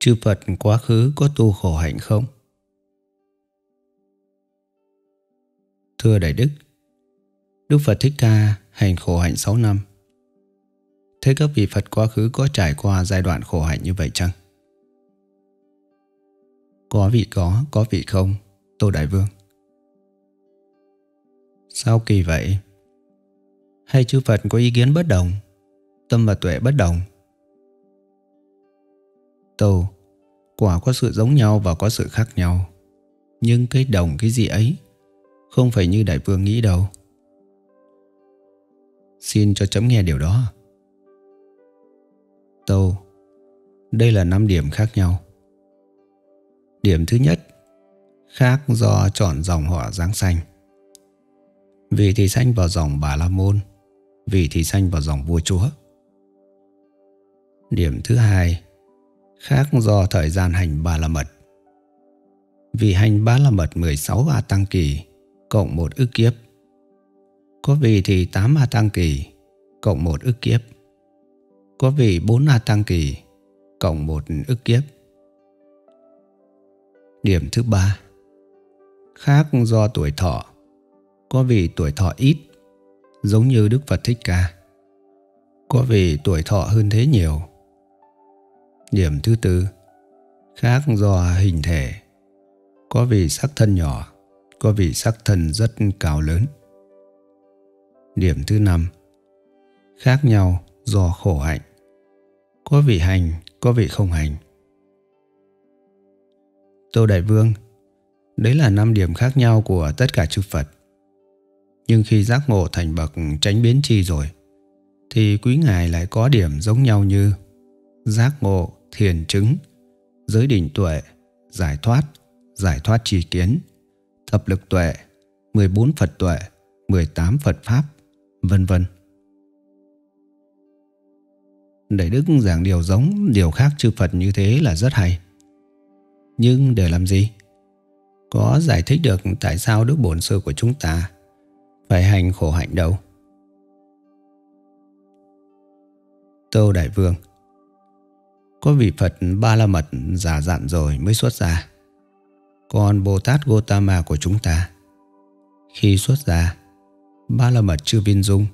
Chư Phật quá khứ có tu khổ hạnh không? Thưa Đại Đức, Đức Phật Thích Ca hành khổ hạnh 6 năm. Thế các vị Phật quá khứ có trải qua giai đoạn khổ hạnh như vậy chăng? Có vị có, có vị không, Tô Đại Vương. Sao kỳ vậy? Hay chư Phật có ý kiến bất đồng, tâm và tuệ bất đồng? Tô, quả có sự giống nhau và có sự khác nhau. Nhưng cái đồng cái gì ấy không phải như Đại Vương nghĩ đâu. Xin cho chấm nghe điều đó. Tâu, đây là năm điểm khác nhau. Điểm thứ nhất, khác do chọn dòng họ Giáng xanh, Vì thì sanh vào dòng Bà La Môn, vì thì sanh vào dòng vua chúa. Điểm thứ hai, khác do thời gian hành bà La Mật. Vì hành Ba La Mật 16 A Tăng Kỳ cộng một ức kiếp. Có vì thì 8 A Tăng Kỳ cộng một ức kiếp. Có vì 4 A Tăng Kỳ cộng một ức kiếp. Điểm thứ ba. Khác do tuổi thọ. Có vì tuổi thọ ít, Giống như Đức Phật Thích Ca. Có vì tuổi thọ hơn thế nhiều. Điểm thứ tư. Khác do hình thể. Có vì sắc thân nhỏ, Có vì sắc thân rất cao lớn. Điểm thứ năm. Khác nhau do khổ hạnh. Có vị hành Có vị không hành. Tô Đại Vương Đấy là năm điểm khác nhau của tất cả chư Phật. Nhưng khi giác ngộ thành bậc tránh biến chi rồi Thì quý ngài lại có điểm giống nhau như Giác ngộ thiền chứng, giới định tuệ, giải thoát, giải thoát trì kiến, thập lực tuệ, 14 Phật tuệ, 18 Phật Pháp, vân vân. Đại Đức giảng điều giống, điều khác chư Phật như thế là rất hay. Nhưng để làm gì? Có giải thích được tại sao Đức Bổn Sư của chúng ta phải hành khổ hạnh đâu? Tô Đại Vương có vị Phật Ba La Mật giả dặn rồi mới xuất ra. Còn Bồ Tát Gotama của chúng ta, khi xuất ra, Ba La Mật chưa viên dung.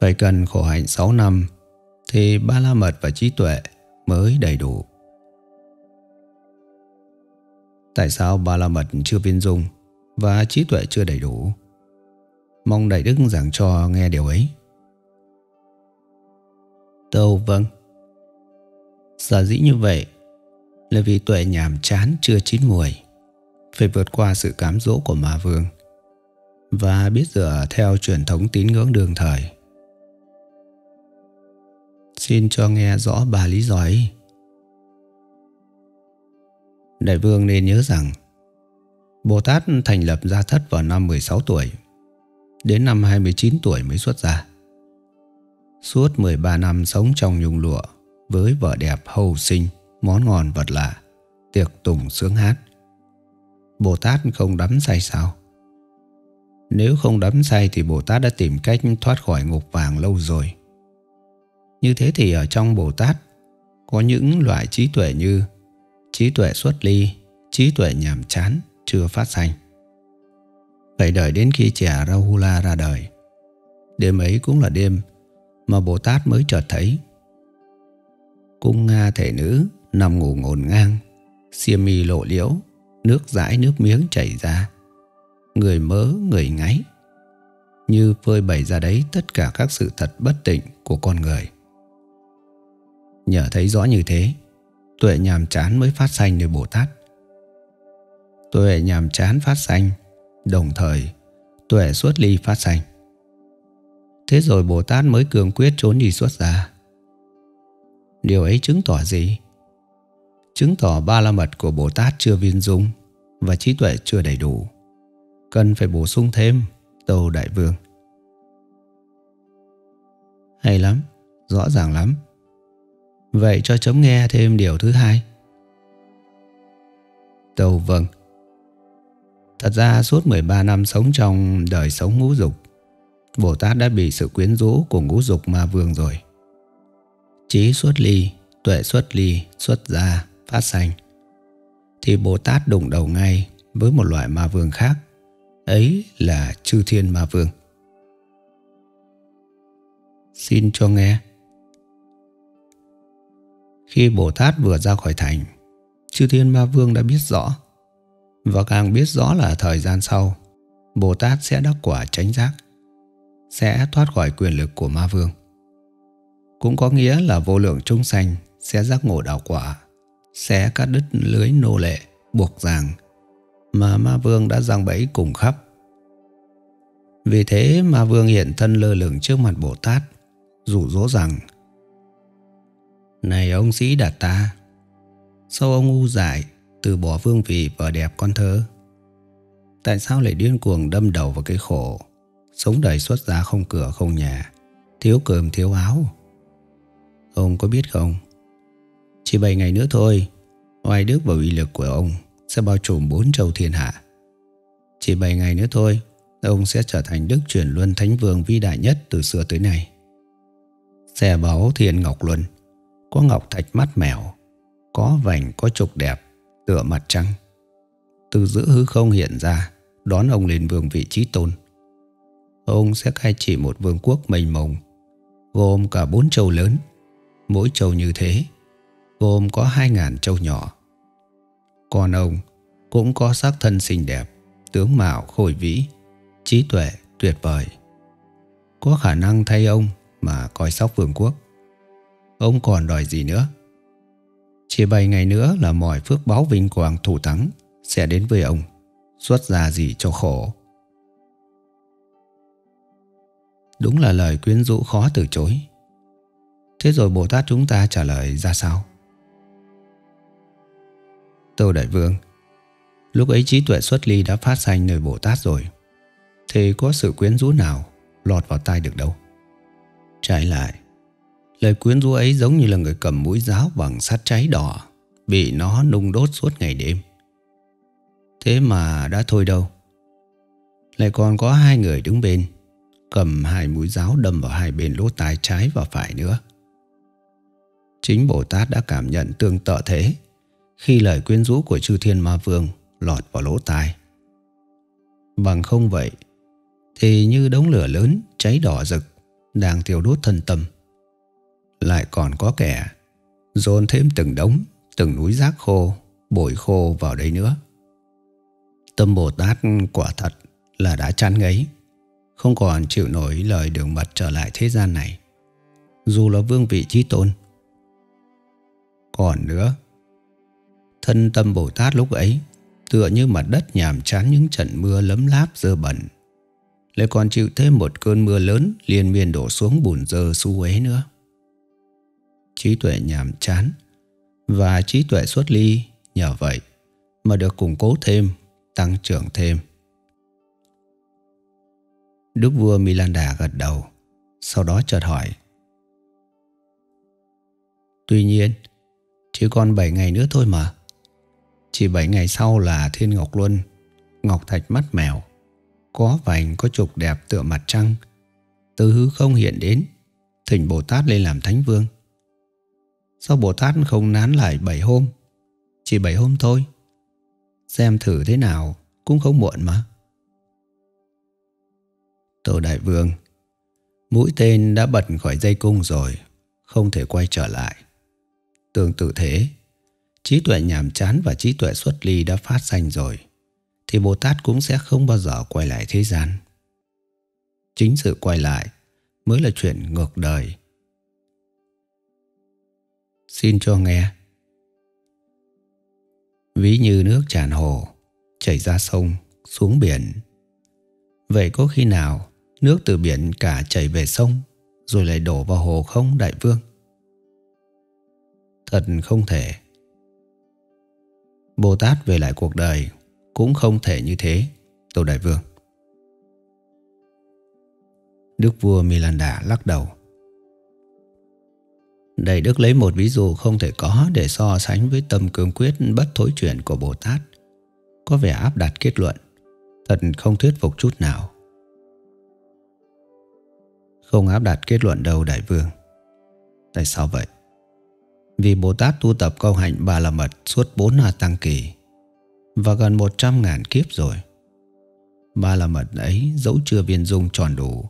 Phải cần khổ hạnh 6 năm thì Ba La Mật và trí tuệ mới đầy đủ. Tại sao Ba La Mật chưa viên dung và trí tuệ chưa đầy đủ? Mong Đại Đức giảng cho nghe điều ấy. Tâu vâng. Sở dĩ như vậy là vì tuệ nhàm chán chưa chín mùi, phải vượt qua sự cám dỗ của ma vương và biết dựa theo truyền thống tín ngưỡng đường thời. Xin cho nghe rõ ba lý do ấy. Đại vương nên nhớ rằng Bồ Tát thành lập gia thất vào năm 16 tuổi Đến năm 29 tuổi mới xuất gia Suốt 13 năm sống trong nhung lụa với vợ đẹp hầu sinh, món ngon vật lạ, tiệc tùng sướng hát. Bồ Tát không đắm say sao? Nếu không đắm say thì Bồ Tát đã tìm cách thoát khỏi ngục vàng lâu rồi. Như thế thì ở trong Bồ Tát có những loại trí tuệ như trí tuệ xuất ly, trí tuệ nhàm chán chưa phát sanh. Phải đợi đến khi trẻ Rahula ra đời. Đêm ấy cũng là đêm mà Bồ Tát mới chợt thấy Cung Nga thể nữ nằm ngủ ngổn ngang, xiêm mi lộ liễu, nước dãi nước miếng chảy ra. Người mớ, người ngáy. Như phơi bày ra đấy tất cả các sự thật bất tịnh của con người. Nhờ thấy rõ như thế, tuệ nhàm chán mới phát sanh nơi Bồ Tát. Tuệ nhàm chán phát sanh, đồng thời tuệ xuất ly phát sanh. Thế rồi Bồ Tát mới cường quyết trốn đi xuất ra. Điều ấy chứng tỏ gì? Chứng tỏ ba la mật của Bồ Tát chưa viên dung và trí tuệ chưa đầy đủ. Cần phải bổ sung thêm, Tâu Đại Vương. Hay lắm, rõ ràng lắm. Vậy cho chấm nghe thêm điều thứ hai. Tâu vâng. Thật ra suốt 13 năm sống trong đời sống ngũ dục, Bồ Tát đã bị sự quyến rũ của ngũ dục ma vương rồi. Trí xuất ly, tuệ xuất ly, xuất ra, phát sanh. Thì Bồ Tát đụng đầu ngay với một loại ma vương khác. Ấy là chư thiên ma vương. Xin cho nghe. Khi Bồ Tát vừa ra khỏi thành, chư thiên ma vương đã biết rõ. Và càng biết rõ là thời gian sau, Bồ Tát sẽ đắc quả tránh giác, sẽ thoát khỏi quyền lực của ma vương. Cũng có nghĩa là vô lượng chúng sanh sẽ giác ngộ đạo quả, sẽ cắt đứt lưới nô lệ, buộc ràng mà ma vương đã giăng bẫy cùng khắp. Vì thế ma vương hiện thân lơ lửng trước mặt Bồ Tát, rủ rỗ rằng Này ông sĩ đạt ta, sao ông u dại từ bỏ vương vị vợ đẹp con thơ? Tại sao lại điên cuồng đâm đầu vào cái khổ, sống đời xuất gia không cửa không nhà, thiếu cơm thiếu áo? Ông có biết không? Chỉ 7 ngày nữa thôi, oai đức và uy lực của ông sẽ bao trùm bốn châu thiên hạ. Chỉ 7 ngày nữa thôi, ông sẽ trở thành đức truyền luân thánh vương vĩ đại nhất từ xưa tới nay. Xe báu thiên ngọc luân, có ngọc thạch mắt mèo, có vành có trục đẹp, tựa mặt trăng. Từ giữa hư không hiện ra, đón ông lên vương vị trí tôn. Ông sẽ cai trị một vương quốc mênh mông, gồm cả bốn châu lớn, mỗi châu như thế, gồm có hai ngàn châu nhỏ. Còn ông cũng có sắc thân xinh đẹp, tướng mạo khôi vĩ, trí tuệ tuyệt vời. Có khả năng thay ông mà coi sóc vương quốc. Ông còn đòi gì nữa? Chỉ bảy ngày nữa là mọi phước báo vinh quang thủ thắng sẽ đến với ông. Xuất ra gì cho khổ. Đúng là lời quyến rũ khó từ chối. Thế rồi Bồ Tát chúng ta trả lời ra sao? Tô Đại Vương, Lúc ấy trí tuệ xuất ly đã phát sanh nơi Bồ Tát rồi. Thì có sự quyến rũ nào lọt vào tai được đâu? Trái lại, Lời quyến rũ ấy giống như là người cầm mũi giáo bằng sắt cháy đỏ, Bị nó nung đốt suốt ngày đêm. Thế mà đã thôi đâu? Lại còn có hai người đứng bên, Cầm hai mũi giáo đâm vào hai bên lỗ tai trái và phải nữa. Chính Bồ Tát đã cảm nhận tương tự thế khi lời quyến rũ của chư thiên ma vương lọt vào lỗ tai. Bằng không vậy, thì như đống lửa lớn cháy đỏ rực đang thiêu đốt thân tâm. Lại còn có kẻ dồn thêm từng đống, từng núi rác khô, bụi khô vào đây nữa. Tâm Bồ Tát quả thật là đã chán ngấy, không còn chịu nổi lời đường mật trở lại thế gian này. Dù là vương vị trí tôn. Còn nữa, Thân tâm Bồ Tát lúc ấy tựa như mặt đất nhàm chán những trận mưa lấm láp dơ bẩn. Lại còn chịu thêm một cơn mưa lớn liên miên đổ xuống bùn dơ su ấy nữa. Trí tuệ nhàm chán và trí tuệ xuất ly nhờ vậy mà được củng cố thêm, tăng trưởng thêm. Đức vua Milanda gật đầu, sau đó chợt hỏi. Tuy nhiên, chỉ còn 7 ngày nữa thôi mà. Chỉ 7 ngày sau là Thiên Ngọc Luân, Ngọc Thạch mắt mèo, Có vành, có trục đẹp tựa mặt trăng. Từ hư không hiện đến, Thỉnh Bồ Tát lên làm Thánh Vương. Sao Bồ Tát không nán lại 7 hôm? Chỉ 7 hôm thôi. Xem thử thế nào, Cũng không muộn mà. Tổ Đại Vương, Mũi tên đã bật khỏi dây cung rồi, Không thể quay trở lại. Tương tự thế trí tuệ nhàm chán và trí tuệ xuất ly đã phát sanh rồi, thì Bồ Tát cũng sẽ không bao giờ quay lại thế gian. Chính sự quay lại mới là chuyện ngược đời. Xin cho nghe. Ví như nước tràn hồ, chảy ra sông, xuống biển. Vậy có khi nào nước từ biển cả chảy về sông rồi lại đổ vào hồ không đại vương? Thật không thể. Bồ Tát về lại cuộc đời cũng không thể như thế, Tô Đại Vương. Đức vua Milanda lắc đầu. Đại Đức lấy một ví dụ không thể có để so sánh với tâm cương quyết bất thối chuyển của Bồ Tát. Có vẻ áp đặt kết luận, thật không thuyết phục chút nào. Không áp đặt kết luận đâu Đại Vương. Tại sao vậy? Vì Bồ Tát tu tập công hạnh bà la mật suốt 4 hà tăng kỳ và gần 100 ngàn kiếp rồi. Ba la mật ấy dẫu chưa viên dung tròn đủ,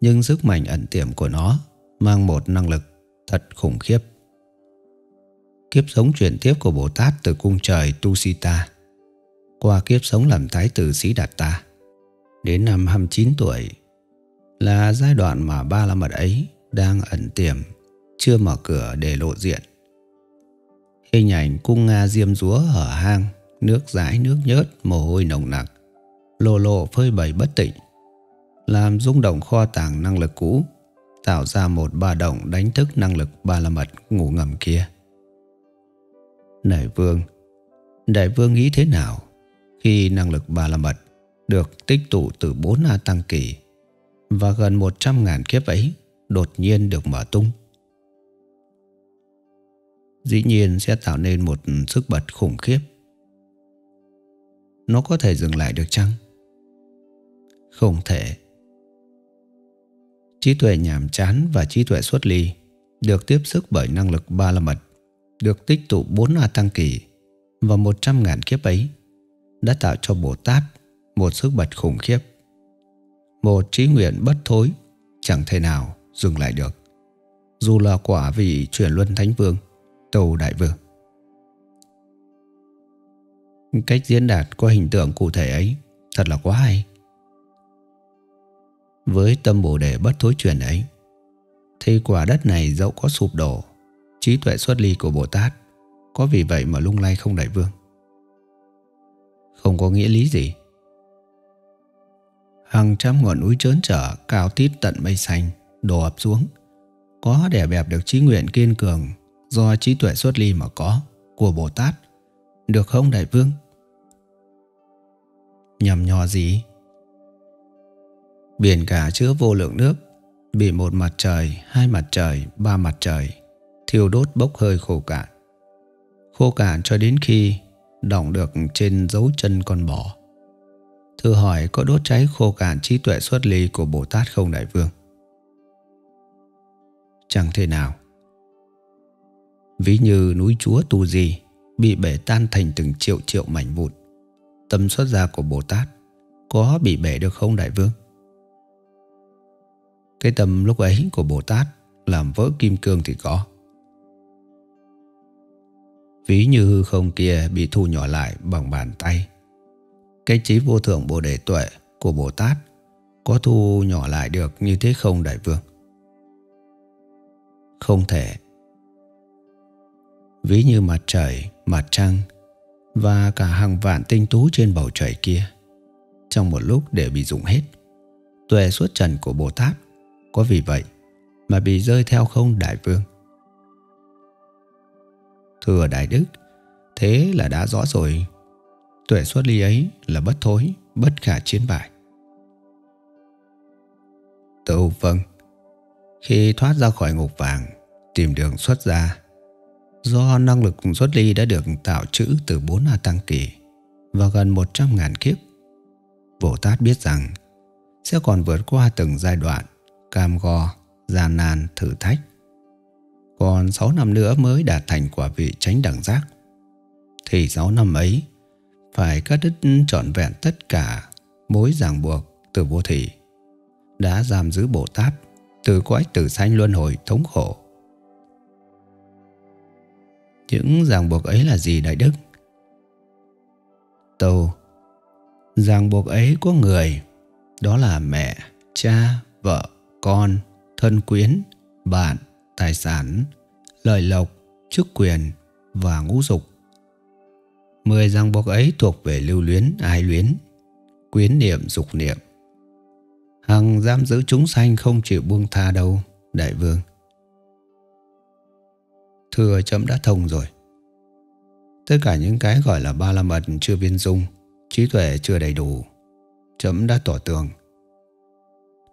nhưng sức mạnh ẩn tiềm của nó mang một năng lực thật khủng khiếp. Kiếp sống chuyển tiếp của Bồ Tát từ cung trời Tusita qua kiếp sống làm thái tử Sĩ Đạt Ta đến năm 29 tuổi là giai đoạn mà ba la mật ấy đang ẩn tiềm, chưa mở cửa để lộ diện. Hình ảnh cung Nga diêm rúa ở hang, nước dãi nước nhớt, mồ hôi nồng nặc, lồ lộ phơi bày bất tỉnh làm rung động kho tàng năng lực cũ, tạo ra một ba động đánh thức năng lực ba la mật ngủ ngầm kia. Đại vương, đại vương nghĩ thế nào khi năng lực ba la mật được tích tụ từ bốn A Tăng Kỳ và gần 100.000 kiếp ấy đột nhiên được mở tung. Dĩ nhiên sẽ tạo nên một sức bật khủng khiếp. Nó có thể dừng lại được chăng? Không thể. Trí tuệ nhàm chán và trí tuệ xuất ly được tiếp sức bởi năng lực ba la mật, được tích tụ bốn A Tăng Kỳ và một trăm ngàn kiếp ấy đã tạo cho Bồ Tát một sức bật khủng khiếp. Một trí nguyện bất thối chẳng thể nào dừng lại được. Dù là quả vị chuyển luân thánh vương, tâu đại vương. Cách diễn đạt qua hình tượng cụ thể ấy thật là quá hay. Với tâm bồ đề bất thối chuyển ấy, thì quả đất này dẫu có sụp đổ, trí tuệ xuất ly của Bồ Tát có vì vậy mà lung lay không đại vương. Không có nghĩa lý gì. Hàng trăm ngọn núi trớn trở cao tít tận mây xanh đổ ập xuống. Có để bẹp được trí nguyện kiên cường do trí tuệ xuất ly mà có của Bồ Tát. Được không đại vương? Nhầm nhò gì? Biển cả chứa vô lượng nước bị một mặt trời, hai mặt trời, ba mặt trời thiêu đốt bốc hơi khô cạn. Khô cạn cho đến khi đọng được trên dấu chân con bò. Thử hỏi có đốt cháy khô cạn trí tuệ xuất ly của Bồ Tát không đại vương? Chẳng thể nào. Ví như núi chúa tu di bị bể tan thành từng triệu triệu mảnh vụn. Tâm xuất ra của Bồ Tát có bị bể được không, đại vương? Cái tâm lúc ấy của Bồ Tát làm vỡ kim cương thì có. Ví như hư không kia bị thu nhỏ lại bằng bàn tay. Cái trí vô thượng Bồ Đề Tuệ của Bồ Tát có thu nhỏ lại được như thế không, đại vương? Không thể. Ví như mặt trời, mặt trăng và cả hàng vạn tinh tú trên bầu trời kia trong một lúc đều bị dụng hết. Tuệ suốt trần của Bồ Tát có vì vậy mà bị rơi theo không đại vương. Thưa đại đức, thế là đã rõ rồi. Tuệ xuất ly ấy là bất thối, bất khả chiến bại. Tâu vâng. Khi thoát ra khỏi ngục vàng, tìm đường xuất ra, do năng lực xuất ly đã được tạo chữ từ bốn A Tăng Kỳ và gần 100.000 kiếp, Bồ Tát biết rằng sẽ còn vượt qua từng giai đoạn cam go, gian nan, thử thách. Còn 6 năm nữa mới đạt thành quả vị tránh đẳng giác. Thì 6 năm ấy phải cắt đứt trọn vẹn tất cả mối ràng buộc từ vô thị đã giam giữ Bồ Tát từ cõi tử sanh luân hồi thống khổ. Những ràng buộc ấy là gì Đại Đức? Tâu Ràng buộc ấy có người Đó là mẹ, cha, vợ, con, thân quyến, bạn, tài sản, lợi lộc, chức quyền và ngũ dục. Mười ràng buộc ấy thuộc về lưu luyến, ái luyến, quyến niệm, dục niệm. Hằng giam giữ chúng sanh không chịu buông tha đâu, đại vương. Thưa chấm đã thông rồi. Tất cả những cái gọi là ba la mật chưa viên dung, trí tuệ chưa đầy đủ, chấm đã tỏ tường.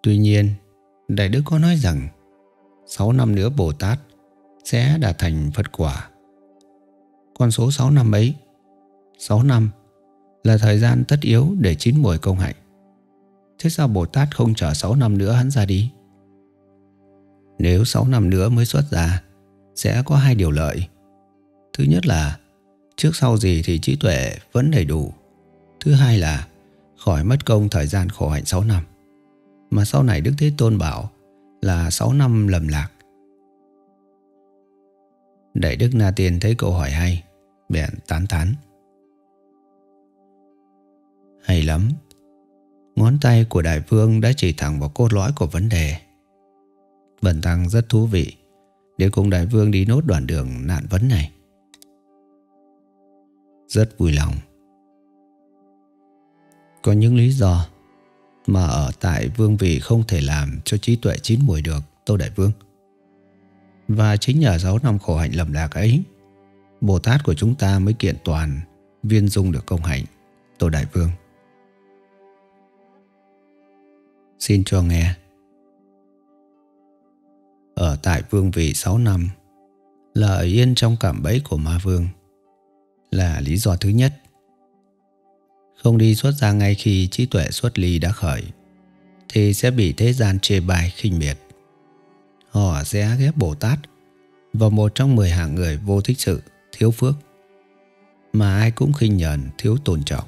Tuy nhiên, Đại Đức có nói rằng 6 năm nữa Bồ Tát sẽ đạt thành Phật quả. Con số 6 năm ấy, 6 năm là thời gian tất yếu để chín mùi công hạnh. Thế sao Bồ Tát không chờ 6 năm nữa hắn ra đi? Nếu 6 năm nữa mới xuất ra, sẽ có hai điều lợi. Thứ nhất là trước sau gì thì trí tuệ vẫn đầy đủ. Thứ hai là khỏi mất công thời gian khổ hạnh 6 năm. Mà sau này Đức Thế Tôn bảo là 6 năm lầm lạc. Đại Đức Na Tiên thấy câu hỏi hay, bèn tán tán. Hay lắm, ngón tay của Đại Vương đã chỉ thẳng vào cốt lõi của vấn đề. Bần Tăng rất thú vị để cùng Đại Vương đi nốt đoạn đường nạn vấn này. Rất vui lòng. Có những lý do mà ở tại vương vị không thể làm cho trí tuệ chín mùi được, Tô Đại Vương. Và chính nhờ 6 năm khổ hạnh lầm lạc ấy, Bồ Tát của chúng ta mới kiện toàn, viên dung được công hạnh, Tô Đại Vương. Xin cho nghe. Ở tại vương vị 6 năm là ở yên trong cảm bẫy của ma vương là lý do thứ nhất. Không đi xuất ra ngay khi trí tuệ xuất ly đã khởi thì sẽ bị thế gian chê bai khinh miệt. Họ sẽ ghép Bồ Tát vào một trong mười hạng người vô thích sự, thiếu phước mà ai cũng khinh nhờn, thiếu tôn trọng.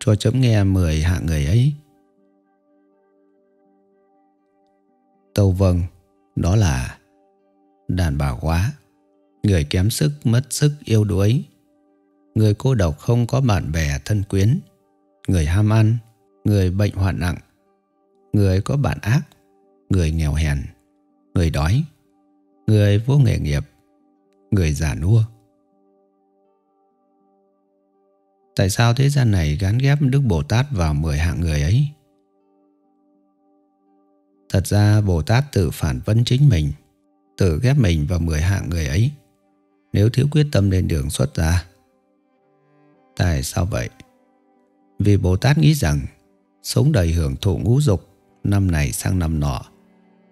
Cho chấm nghe mười hạng người ấy. Tâu vâng, đó là đàn bà quá, người kém sức, mất sức, yêu đuối, người cô độc không có bạn bè thân quyến, người ham ăn, người bệnh hoạn nặng, người có bạn ác, người nghèo hèn, người đói, người vô nghề nghiệp, người già nua. Tại sao thế gian này gắn ghép Đức Bồ Tát vào 10 hạng người ấy? Thật ra Bồ Tát tự phản vấn chính mình, tự ghép mình vào 10 hạng người ấy. Nếu thiếu quyết tâm lên đường xuất ra. Tại sao vậy? Vì Bồ Tát nghĩ rằng sống đầy hưởng thụ ngũ dục năm này sang năm nọ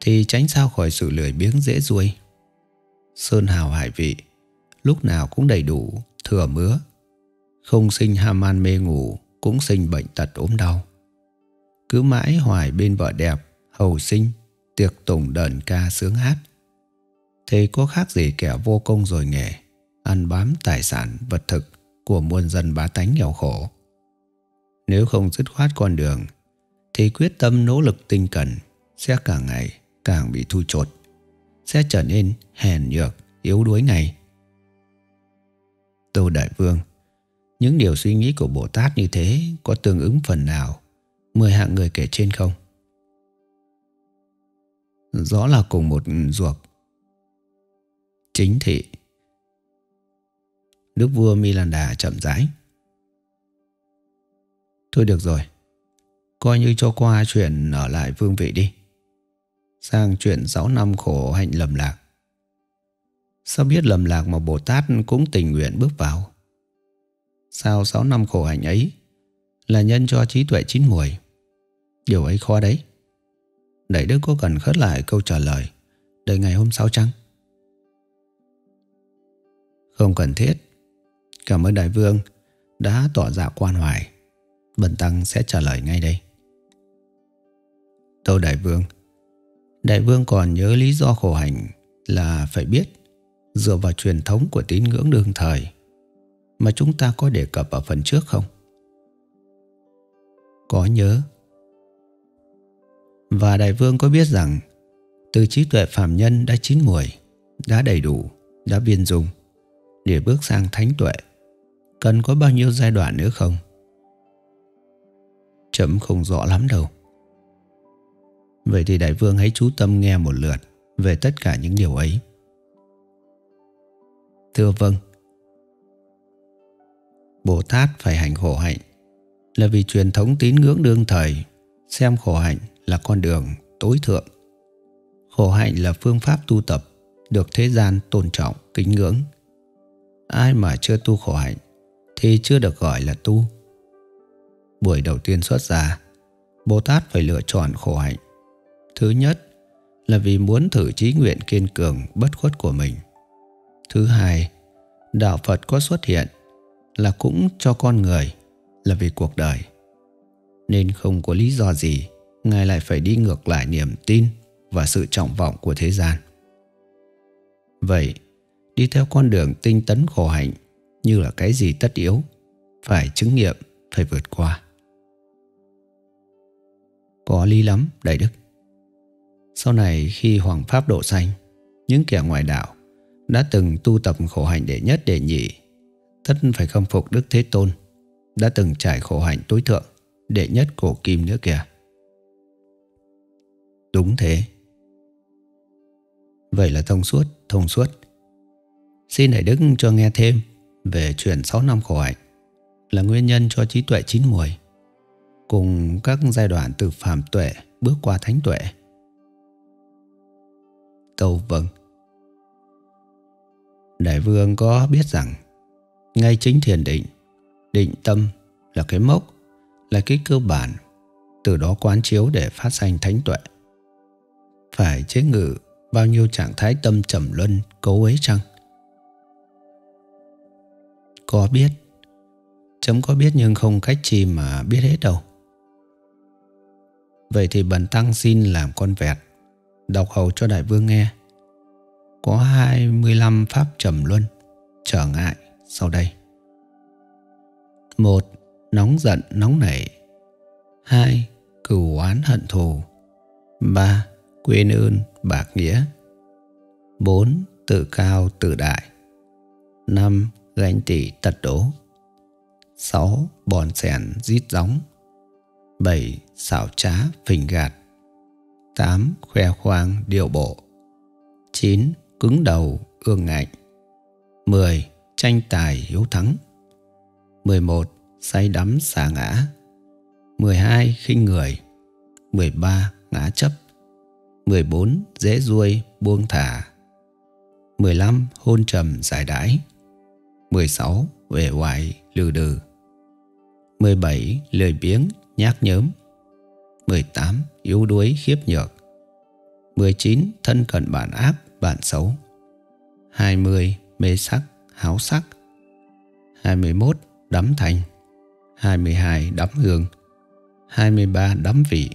thì tránh sao khỏi sự lười biếng dễ ruôi. Sơn hào hải vị lúc nào cũng đầy đủ, thừa mứa. Không sinh ham man mê ngủ, cũng sinh bệnh tật ốm đau. Cứ mãi hoài bên vợ đẹp, hầu sinh, tiệc tùng đờn ca sướng hát. Thế có khác gì kẻ vô công rồi nghề, ăn bám tài sản, vật thực của muôn dân bá tánh nghèo khổ. Nếu không dứt khoát con đường, thì quyết tâm nỗ lực tinh cần sẽ càng ngày càng bị thu chột, sẽ trở nên hèn nhược, yếu đuối ngày. Tô Đại Vương, những điều suy nghĩ của Bồ Tát như thế có tương ứng phần nào mười hạng người kể trên không? Rõ là cùng một ruột. Chính thị Đức vua Milanda chậm rãi. Thôi được rồi, coi như cho qua chuyện ở lại vương vị đi. Sang chuyện 6 năm khổ hạnh lầm lạc. Sao biết lầm lạc mà Bồ Tát cũng tình nguyện bước vào? Sao 6 năm khổ hạnh ấy là nhân cho trí tuệ chín mùi? Điều ấy khó đấy. Đại Đức có cần khất lại câu trả lời đợi ngày hôm sau chăng? Không cần thiết. Cảm ơn Đại Vương đã tỏ dạ quan hoài. Bần Tăng sẽ trả lời ngay đây. Tâu Đại Vương Đại Vương còn nhớ lý do khổ hạnh là phải biết dựa vào truyền thống của tín ngưỡng đương thời mà chúng ta có đề cập ở phần trước không? Có nhớ. Và Đại Vương có biết rằng từ trí tuệ phàm nhân đã chín mùi, đã đầy đủ, đã viên dung để bước sang thánh tuệ cần có bao nhiêu giai đoạn nữa không? Chấm không rõ lắm đâu. Vậy thì đại vương hãy chú tâm nghe một lượt về tất cả những điều ấy. Thưa vâng. Bồ Tát phải hành khổ hạnh là vì truyền thống tín ngưỡng đương thời xem khổ hạnh là con đường tối thượng. Khổ hạnh là phương pháp tu tập được thế gian tôn trọng, kính ngưỡng. Ai mà chưa tu khổ hạnh thì chưa được gọi là tu. Buổi đầu tiên xuất gia, Bồ Tát phải lựa chọn khổ hạnh. Thứ nhất là vì muốn thử trí nguyện kiên cường bất khuất của mình. Thứ hai, đạo Phật có xuất hiện là cũng cho con người, là vì cuộc đời. Nên không có lý do gì Ngài lại phải đi ngược lại niềm tin và sự trọng vọng của thế gian. Vậy, đi theo con đường tinh tấn khổ hạnh như là cái gì tất yếu, phải chứng nghiệm, phải vượt qua. Có lý lắm, Đại Đức. Sau này khi Hoàng Pháp độ sanh, những kẻ ngoại đạo đã từng tu tập khổ hạnh đệ nhất đệ nhị, tất phải khâm phục Đức Thế Tôn, đã từng trải khổ hạnh tối thượng, đệ nhất cổ kim nữa kìa. Đúng thế. Vậy là thông suốt, thông suốt. Xin Đại Đức cho nghe thêm về chuyện 6 năm khổ hạnh là nguyên nhân cho trí tuệ chín muồi cùng các giai đoạn từ phạm tuệ bước qua thánh tuệ. Tâu vâng. Đại vương có biết rằng ngay chính thiền định, định tâm là cái mốc, là cái cơ bản, từ đó quán chiếu để phát sanh thánh tuệ. Phải chế ngự bao nhiêu trạng thái tâm trầm luân cố ấy chăng? Có biết. Chấm có biết nhưng không cách chi mà biết hết đâu. Vậy thì bần tăng xin làm con vẹt, Đọc hầu cho đại vương nghe. Có 25 pháp trầm luân, Trở ngại sau đây. Một, Nóng giận, nóng nảy. Hai, Cửu oán hận thù. Ba Quên ơn bạc nghĩa 4. Tự cao, tự đại 5. Ganh tị, tật đố 6. Bòn sẻn rít gióng 7. Xảo trá, phình gạt 8. Khoe khoang điều bộ 9. Cứng đầu, ương ngạnh 10. Tranh tài, hiếu thắng 11. Say đắm xà ngã 12. khinh người 13. Ngã chấp 14. Dễ ruôi, buông thả 15. Hôn trầm, giải đãi 16. Về hoài lừ đừ 17. Lười biếng, nhác nhớm 18. Yếu đuối, khiếp nhược 19. Thân cận bản ác bản xấu 20. Mê sắc, háo sắc 21. Đắm thành 22. Đắm hương 23. Đắm vị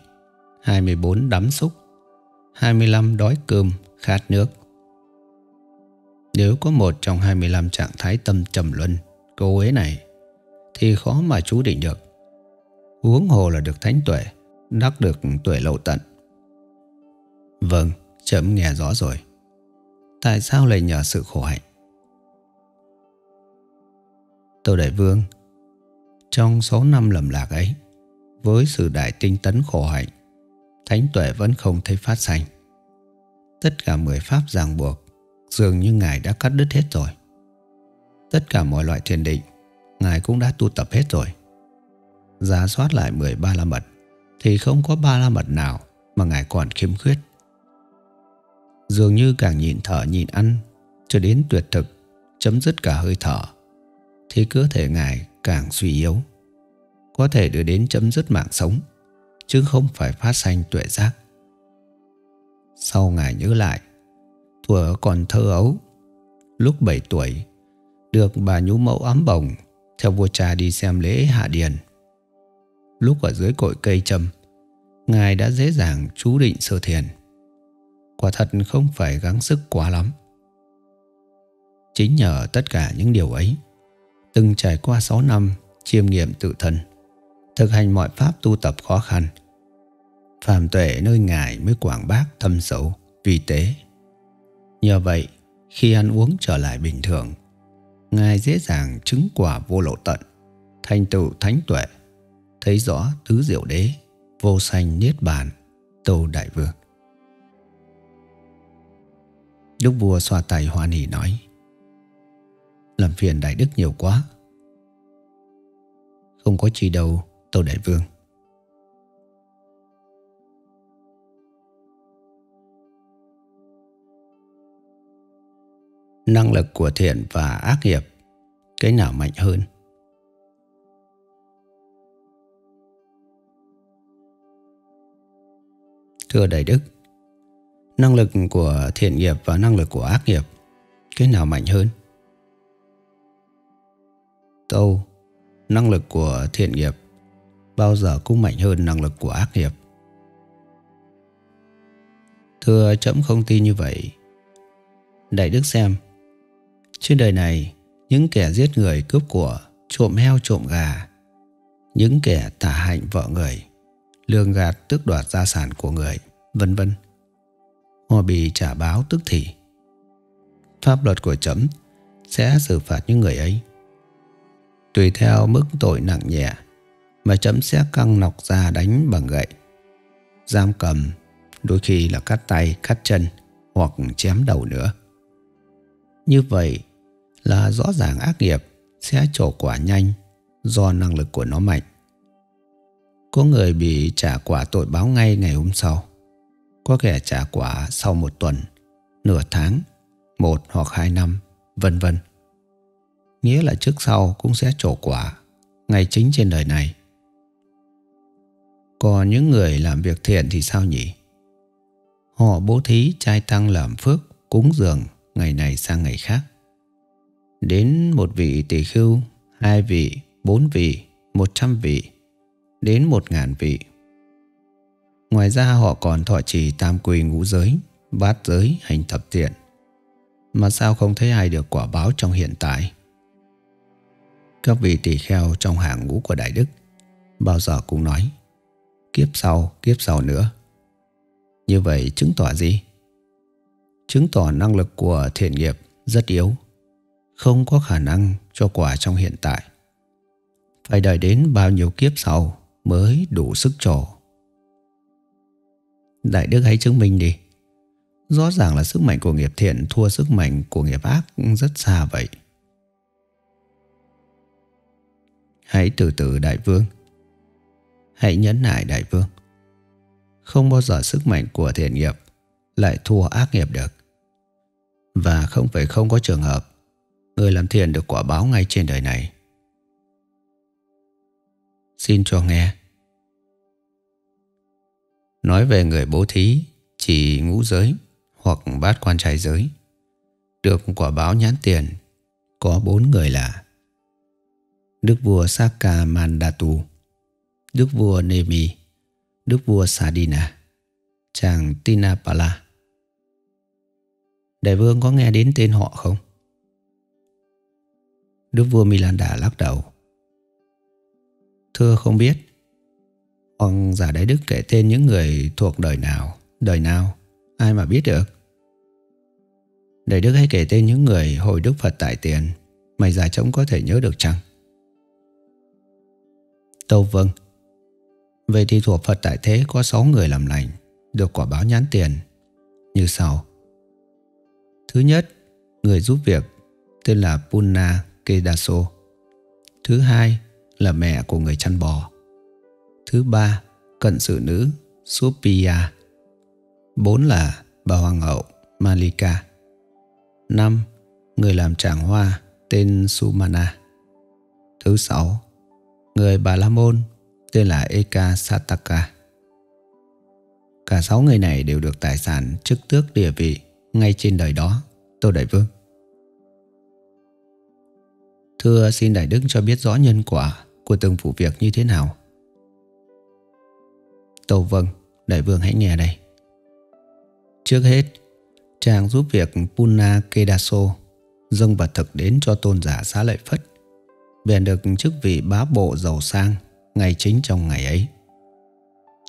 24. Đắm xúc 25. Đói cơm, khát nước. Nếu có một trong 25 trạng thái tâm trầm luân, Cô ấy này, Thì khó mà chú định được. Huống hồ là được thánh tuệ, Đắc được tuệ lậu tận. Vâng Chấm nghe rõ rồi. Tại sao lại nhờ sự khổ hạnh? Tô Đại Vương, Trong 6 năm lầm lạc ấy, Với sự đại tinh tấn khổ hạnh Thánh tuệ vẫn không thấy phát sanh. Tất cả 10 pháp ràng buộc Dường như Ngài đã cắt đứt hết rồi. Tất cả mọi loại thiền định, Ngài cũng đã tu tập hết rồi. Giá soát lại 13 la mật Thì không có ba la mật nào Mà Ngài còn khiếm khuyết. Dường như càng nhịn thở nhịn ăn, Cho đến tuyệt thực, Chấm dứt cả hơi thở, Thì cơ thể Ngài càng suy yếu. Có thể đưa đến chấm dứt mạng sống. Chứ không phải phát sanh tuệ giác Sau Ngài nhớ lại Thuở còn thơ ấu Lúc 7 tuổi được bà nhú mẫu ấm bồng theo vua cha đi xem lễ hạ điền. Lúc ở dưới cội cây châm, Ngài đã dễ dàng chú định sơ thiền. Quả thật không phải gắng sức quá lắm. Chính nhờ tất cả những điều ấy, từng trải qua 6 năm chiêm nghiệm tự thân, thực hành mọi pháp tu tập khó khăn, phàm tuệ nơi Ngài mới quảng bác thâm sâu, vi tế. Nhờ vậy, khi ăn uống trở lại bình thường, Ngài dễ dàng chứng quả vô lộ tận, thành tựu thánh tuệ, thấy rõ tứ diệu đế, vô sanh niết bàn, tô đại vương. Đức vua xoa tay hoan hỉ nói Làm phiền đại đức nhiều quá Không có chi đâu Tâu Đại Vương năng lực của thiện và ác nghiệp, cái nào mạnh hơn thưa đại đức, Năng lực của thiện nghiệp và năng lực của ác nghiệp, Cái nào mạnh hơn? Tâu Năng lực của thiện nghiệp Bao giờ cũng mạnh hơn năng lực của ác nghiệp Thưa chấm không tin như vậy. Đại Đức xem, Trên đời này, Những kẻ giết người cướp của, Trộm heo trộm gà, Những kẻ tả hạnh vợ người Lương gạt tước đoạt gia sản của người, Vân vân. Họ bị trả báo tức thì. Pháp luật của chấm Sẽ xử phạt những người ấy. Tùy theo mức tội nặng nhẹ mà chấm sẽ căng nọc ra đánh bằng gậy Giam cầm Đôi khi là cắt tay, cắt chân Hoặc chém đầu nữa. Như vậy là rõ ràng ác nghiệp Sẽ trổ quả nhanh Do năng lực của nó mạnh. Có người bị trả quả tội báo ngay ngày hôm sau. Có kẻ trả quả sau một tuần Nửa tháng Một hoặc hai năm Vân vân. Nghĩa là trước sau cũng sẽ trổ quả Ngày chính trên đời này. Còn những người làm việc thiện thì sao nhỉ? Họ bố thí trai tăng làm phước Cúng dường ngày này sang ngày khác. Đến một vị tỷ khưu Hai vị, bốn vị, một trăm vị Đến một ngàn vị. Ngoài ra họ còn thọ trì tam quy ngũ giới Bát giới hành thập thiện Mà sao không thấy ai được quả báo trong hiện tại? Các vị tỷ kheo trong hàng ngũ của Đại Đức Bao giờ cũng nói Kiếp sau, kiếp sau nữa như vậy chứng tỏ gì? Chứng tỏ năng lực của thiện nghiệp rất yếu, không có khả năng cho quả trong hiện tại. Phải đợi đến bao nhiêu kiếp sau mới đủ sức trổ. Đại Đức hãy chứng minh đi. Rõ ràng là sức mạnh của nghiệp thiện thua sức mạnh của nghiệp ác rất xa vậy. Hãy từ từ đại vương. Hãy nhấn nại đại vương. Không bao giờ sức mạnh của thiện nghiệp lại thua ác nghiệp được. Và không phải không có trường hợp người làm thiện được quả báo ngay trên đời này. Xin cho nghe. Nói về người bố thí chỉ ngũ giới hoặc bát quan trai giới được quả báo nhãn tiền có bốn người là Đức vua Sakamandatu, Đức vua Nemi, đức vua Sadina, chàng Tinapala. Đại vương có nghe đến tên họ không? Đức vua Milanda lắc đầu. Thưa không biết. ông giả đại đức kể tên những người thuộc đời nào, đời nào, ai mà biết được. Đại đức hay kể tên những người hồi đức Phật tại tiền, mày già trống có thể nhớ được chăng? Tâu vâng. Vậy thì thuộc Phật tại thế có 6 người làm lành, Được quả báo nhãn tiền. Như sau. Thứ nhất, Người giúp việc, Tên là Punna Kedaso Thứ hai, là mẹ của người chăn bò. Thứ ba, Cận sự nữ Supiya. Bốn là bà hoàng hậu Malika. Năm, Người làm tràng hoa tên Sumana. Thứ sáu, Người Bà La Môn tên là Eka Sataka. Cả sáu người này đều được tài sản chức tước địa vị ngay trên đời đó, Tô Đại Vương. Thưa xin Đại Đức cho biết rõ nhân quả của từng vụ việc như thế nào. Tô Vâng, Đại Vương hãy nghe đây. Trước hết, chàng giúp việc Puna Kedaso dâng vật thực đến cho tôn giả xá lợi Phất, bèn được chức vị bá bộ giàu sang ngày chính trong ngày ấy.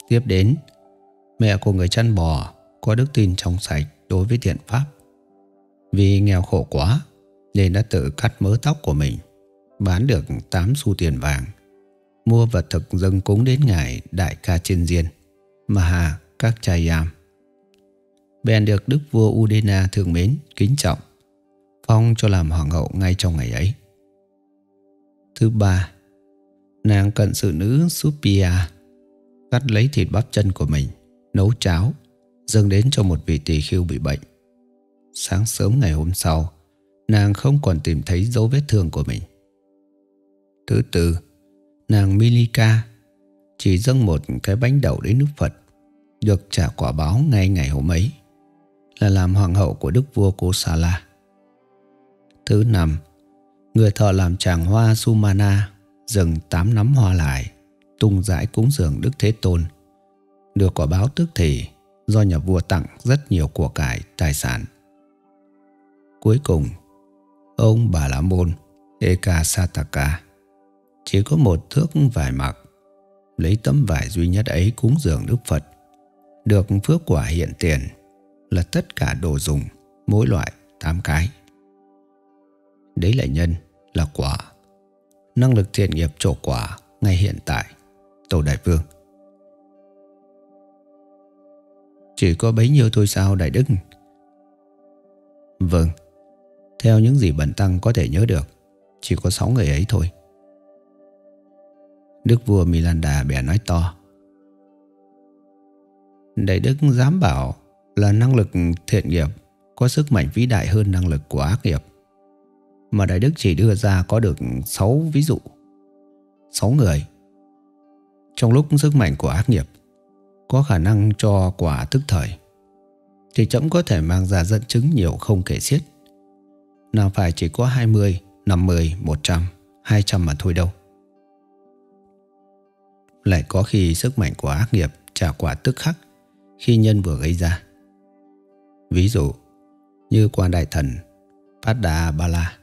Tiếp đến, mẹ của người chăn bò có đức tin trong sạch đối với thiện pháp. Vì nghèo khổ quá nên đã tự cắt mớ tóc của mình, bán được 8 xu tiền vàng, mua vật thực dâng cúng đến ngài Đại ca Trên Diên, Maha các trai yam. Bèn được đức vua Udena thương mến, kính trọng, phong cho làm hoàng hậu ngay trong ngày ấy. Thứ ba, Nàng cận sự nữ Supia cắt lấy thịt bắp chân của mình, nấu cháo, dâng đến cho một vị tỳ khưu bị bệnh. Sáng sớm ngày hôm sau, nàng không còn tìm thấy dấu vết thương của mình. Thứ tư, nàng Milika chỉ dâng một cái bánh đậu đến nước Phật, được trả quả báo ngay ngày hôm ấy, là làm hoàng hậu của đức vua Kosala. Thứ năm, người thợ làm tràng hoa Sumana dừng tám nắm hoa lại, tung rãi cúng dường Đức Thế Tôn. Được quả báo tức thì do nhà vua tặng rất nhiều của cải, tài sản. Cuối cùng, ông Bà La Môn Eka Sataka chỉ có một thước vải mặc lấy tấm vải duy nhất ấy cúng dường Đức Phật được phước quả hiện tiền là tất cả đồ dùng mỗi loại tám cái đấy là nhân là quả năng lực thiện nghiệp trổ quả ngay hiện tại. Tổ đại vương. Chỉ có bấy nhiêu thôi sao, đại đức? Vâng. Theo những gì bần tăng có thể nhớ được, chỉ có sáu người ấy thôi. Đức vua Milanda bèn nói to. Đại đức dám bảo là năng lực thiện nghiệp có sức mạnh vĩ đại hơn năng lực của ác nghiệp. Mà Đại đức chỉ đưa ra có được 6 ví dụ. 6 người. Trong lúc sức mạnh của ác nghiệp có khả năng cho quả tức thời thì chấm có thể mang ra dẫn chứng nhiều không kể xiết. Nào phải chỉ có 20, 50, 100, 200 mà thôi đâu. Lại có khi sức mạnh của ác nghiệp trả quả tức khắc khi nhân vừa gây ra. Ví dụ, như quan đại thần Phát Đà Ba La.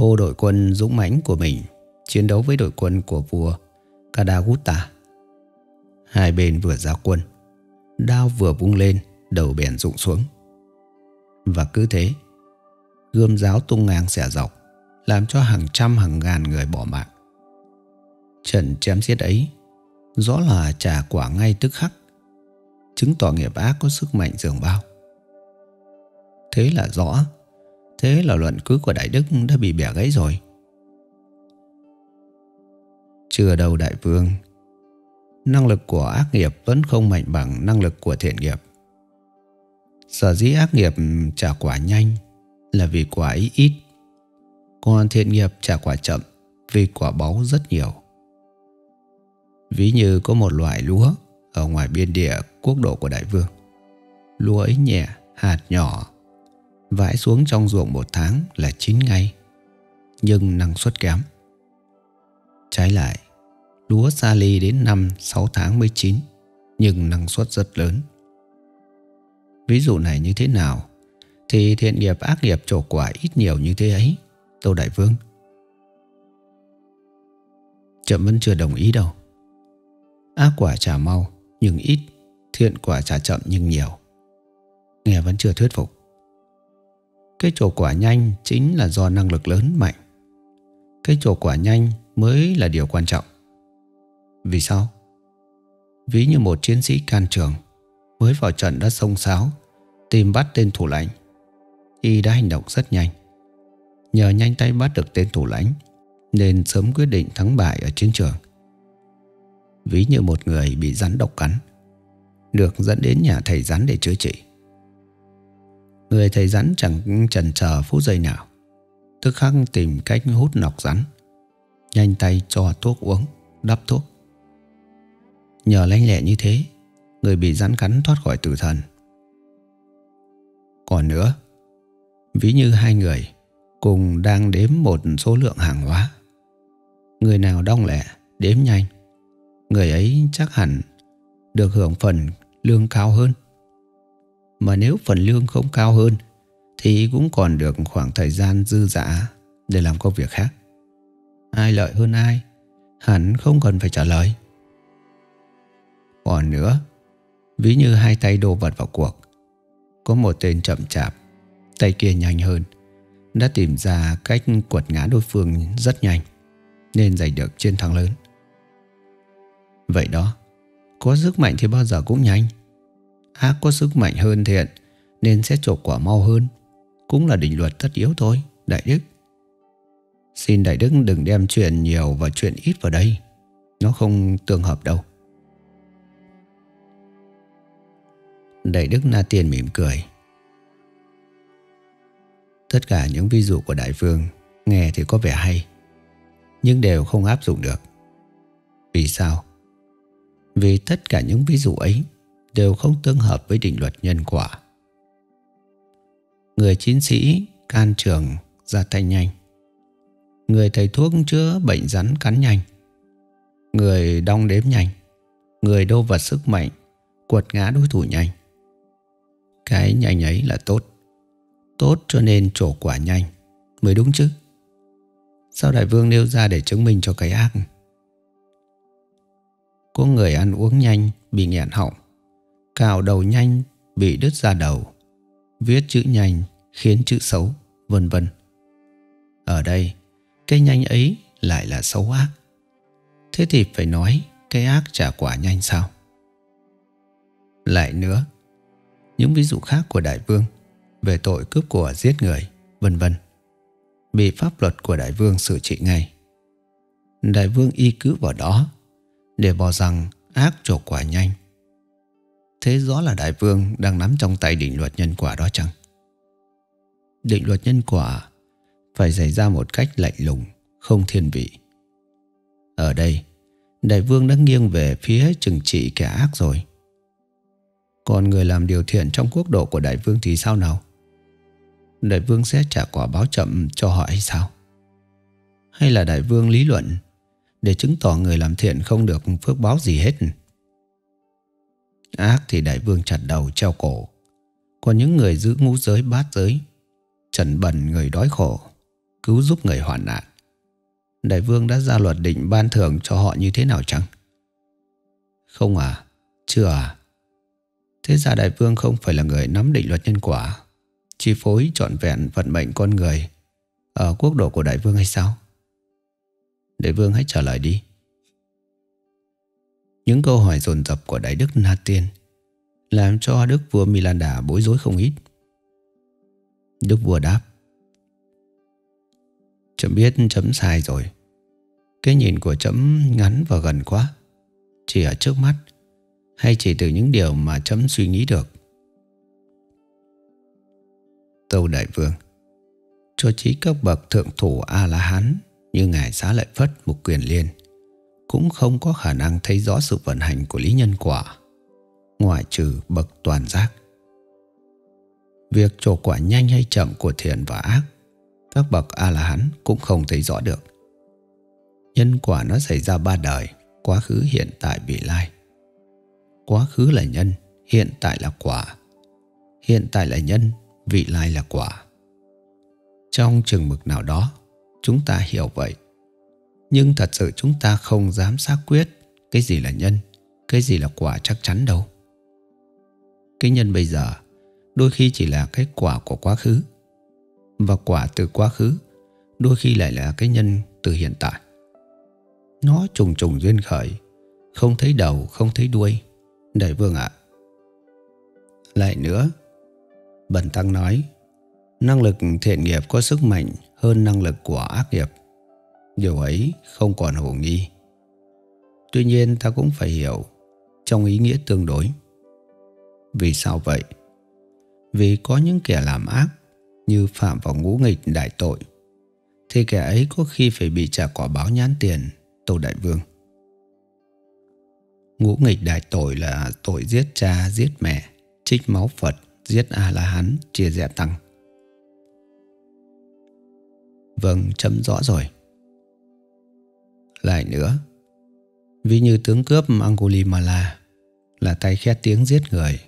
Hô đội quân dũng mãnh của mình chiến đấu với đội quân của vua Kadagutta. Hai bên vừa ra quân, đao vừa vung lên, đầu bèn rụng xuống. Và cứ thế, gươm giáo tung ngang xẻ dọc, làm cho hàng trăm hàng ngàn người bỏ mạng. Trận chém giết ấy rõ là trả quả ngay tức khắc chứng tỏ nghiệp ác có sức mạnh dường bao. Thế là rõ, thế là luận cứ của Đại Đức đã bị bẻ gãy rồi. Chưa đâu Đại Vương, năng lực của ác nghiệp vẫn không mạnh bằng năng lực của thiện nghiệp. Sở dĩ ác nghiệp trả quả nhanh là vì quả ấy ít, còn thiện nghiệp trả quả chậm vì quả báu rất nhiều. Ví như có một loại lúa ở ngoài biên địa quốc độ của đại vương. Lúa ấy nhẹ, hạt nhỏ, vãi xuống trong ruộng một tháng là chín ngay, nhưng năng suất kém. Trái lại, lúa xa ly đến năm 6 tháng mới chín, nhưng năng suất rất lớn. Ví dụ này như thế nào, thì thiện nghiệp ác nghiệp trổ quả ít nhiều như thế ấy, Tô Đại Vương. Chậm vẫn chưa đồng ý đâu. Ác quả trả mau nhưng ít, thiện quả trả chậm nhưng nhiều. Nghe vẫn chưa thuyết phục. Cái trổ quả nhanh chính là do năng lực lớn mạnh. Cái trổ quả nhanh mới là điều quan trọng. Vì sao? Ví như một chiến sĩ can trường mới vào trận đã sông sáo tìm bắt tên thủ lãnh. Y đã hành động rất nhanh. Nhờ nhanh tay bắt được tên thủ lãnh nên sớm quyết định thắng bại ở chiến trường ví như một người bị rắn độc cắn, được dẫn đến nhà thầy rắn để chữa trị. Người thầy rắn chẳng chần chờ phút giây nào, tức khắc tìm cách hút nọc rắn, nhanh tay cho thuốc uống, đắp thuốc. Nhờ lanh lẹ như thế, người bị rắn cắn thoát khỏi tử thần. Còn nữa, ví như hai người cùng đang đếm một số lượng hàng hóa. Người nào đong lẹ, đếm nhanh, người ấy chắc hẳn được hưởng phần lương cao hơn. Mà nếu phần lương không cao hơn thì cũng còn được khoảng thời gian dư dả để làm công việc khác. Ai lợi hơn ai hẳn không cần phải trả lời. Còn nữa, ví như hai tay đồ vật vào cuộc, có một tên chậm chạp, tay kia nhanh hơn, đã tìm ra cách quật ngã đối phương rất nhanh, nên giành được chiến thắng lớn. Vậy đó, có sức mạnh thì bao giờ cũng nhanh. Ác có sức mạnh hơn thiện nên sẽ trổ quả mau hơn. Cũng là định luật tất yếu thôi, Đại Đức. Xin Đại Đức đừng đem chuyện nhiều và chuyện ít vào đây. Nó không tương hợp đâu. Đại Đức Na Tiền mỉm cười. Tất cả những ví dụ của Đại Vương nghe thì có vẻ hay, nhưng đều không áp dụng được. Vì sao? Vì tất cả những ví dụ ấy đều không tương hợp với định luật nhân quả. Người chiến sĩ, can trường ra tay nhanh. Người thầy thuốc chữa bệnh rắn cắn nhanh. Người đong đếm nhanh. Người đô vật sức mạnh, Quật ngã đối thủ nhanh. Cái nhanh ấy là tốt. Tốt cho nên trổ quả nhanh Mới đúng chứ. Sao đại vương nêu ra để chứng minh cho cái ác? Có người ăn uống nhanh, Bị nghẹn họng. Cào đầu nhanh Bị đứt ra đầu, Viết chữ nhanh khiến chữ xấu, Vân vân. Ở đây, Cái nhanh ấy lại là xấu ác. Thế thì phải nói Cái ác trả quả nhanh sao? Lại nữa, Những ví dụ khác của đại vương Về tội cướp của giết người, Vân vân, Bị pháp luật của đại vương xử trị ngay. Đại vương y cứ vào đó Để bỏ rằng ác trổ quả nhanh. Thế rõ là đại vương đang nắm trong tay định luật nhân quả đó chăng? Định luật nhân quả phải xảy ra một cách lạnh lùng, không thiên vị. Ở đây, đại vương đã nghiêng về phía trừng trị kẻ ác rồi. Còn người làm điều thiện trong quốc độ của đại vương thì sao nào? Đại vương sẽ trả quả báo chậm cho họ hay sao? Hay là đại vương lý luận để chứng tỏ người làm thiện không được phước báo gì hết? Ác thì đại vương chặt đầu treo cổ Còn những người giữ ngũ giới bát giới, Trần bẩn người đói khổ, Cứu giúp người hoạn nạn Đại vương đã ra luật định ban thưởng cho họ như thế nào chăng? Không à? Chưa à? Thế ra đại vương không phải là người nắm định luật nhân quả, Chi phối trọn vẹn vận mệnh con người Ở quốc độ của đại vương hay sao? Đại vương hãy trả lời đi những câu hỏi dồn dập của Đại Đức Na Tiên làm cho Đức vua Milanda bối rối không ít. Đức vua đáp, Chấm biết chấm sai rồi. Cái nhìn của chấm ngắn và gần quá. Chỉ ở trước mắt, hay chỉ từ những điều mà chấm suy nghĩ được. Tâu Đại Vương, Cho trí các bậc thượng thủ A-la-hán như Ngài Xá Lợi Phất một quyền liên cũng không có khả năng thấy rõ sự vận hành của lý nhân quả, ngoại trừ bậc toàn giác. Việc trổ quả nhanh hay chậm của thiện và ác, các bậc A-la-hán cũng không thấy rõ được. Nhân quả nó xảy ra ba đời, quá khứ, hiện tại, vị lai. Quá khứ là nhân, hiện tại là quả. Hiện tại là nhân, vị lai là quả. Trong chừng mực nào đó, chúng ta hiểu vậy nhưng thật sự chúng ta không dám xác quyết Cái gì là nhân, Cái gì là quả chắc chắn đâu. Cái nhân bây giờ Đôi khi chỉ là cái quả của quá khứ. Và quả từ quá khứ Đôi khi lại là cái nhân từ hiện tại. Nó trùng trùng duyên khởi, Không thấy đầu, không thấy đuôi. Đại vương ạ. Lại nữa, Bần Tăng nói, Năng lực thiện nghiệp có sức mạnh hơn năng lực của ác nghiệp. Điều ấy không còn hồ nghi. Tuy nhiên ta cũng phải hiểu Trong ý nghĩa tương đối. Vì sao vậy? Vì có những kẻ làm ác Như phạm vào ngũ nghịch đại tội Thì kẻ ấy có khi phải bị trả quả báo nhãn tiền Tô Đại Vương. Ngũ nghịch đại tội là tội giết cha, giết mẹ Trích máu Phật, giết A-la-hán, chia rẽ tăng. Vâng, chấm rõ rồi lại nữa. Ví như tướng cướp Angulimala Là tay khét tiếng giết người.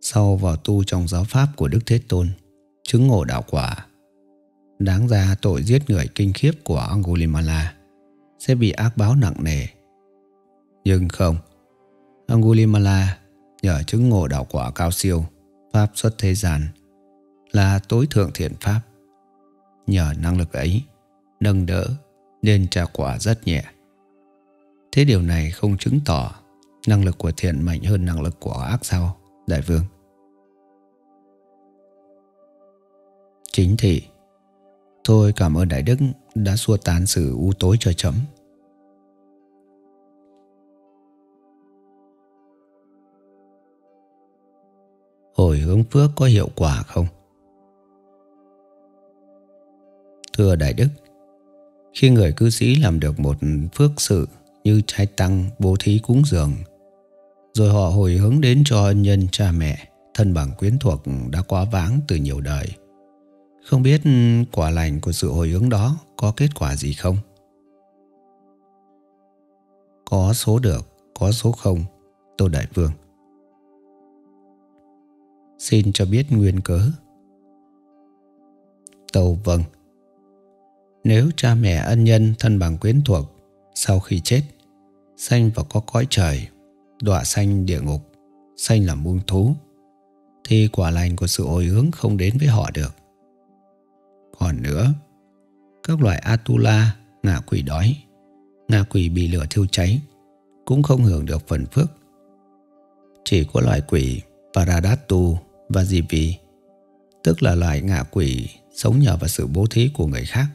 Sau vào tu trong giáo pháp của Đức Thế Tôn, Chứng ngộ đạo quả, Đáng ra tội giết người kinh khiếp của Angulimala Sẽ bị ác báo nặng nề. Nhưng không, Angulimala nhờ chứng ngộ đạo quả cao siêu, Pháp xuất thế gian, Là tối thượng thiện pháp. Nhờ năng lực ấy, Nâng đỡ nên trả quả rất nhẹ. Thế điều này không chứng tỏ năng lực của thiện mạnh hơn năng lực của ác sao, đại vương? Chính thị Thôi cảm ơn Đại Đức đã xua tán sự u tối cho chấm. Hồi hướng phước có hiệu quả không? Thưa Đại Đức, khi người cư sĩ làm được một phước sự như trai tăng, bố thí cúng dường, rồi họ hồi hướng đến cho ân nhân cha mẹ, thân bằng quyến thuộc đã quá vãng từ nhiều đời. Không biết quả lành của sự hồi hướng đó có kết quả gì không? Có số được, có số không, Tô Đại Vương. Xin cho biết nguyên cớ. Tâu vâng. Nếu cha mẹ ân nhân thân bằng quyến thuộc sau khi chết, sanh vào có cõi trời, đọa sanh địa ngục, sanh làm muông thú, thì quả lành của sự hồi hướng không đến với họ được. Còn nữa, các loại Atula, ngạ quỷ đói, ngạ quỷ bị lửa thiêu cháy, cũng không hưởng được phần phước. Chỉ có loại quỷ Paradatu và Divi tức là loại ngạ quỷ sống nhờ vào sự bố thí của người khác,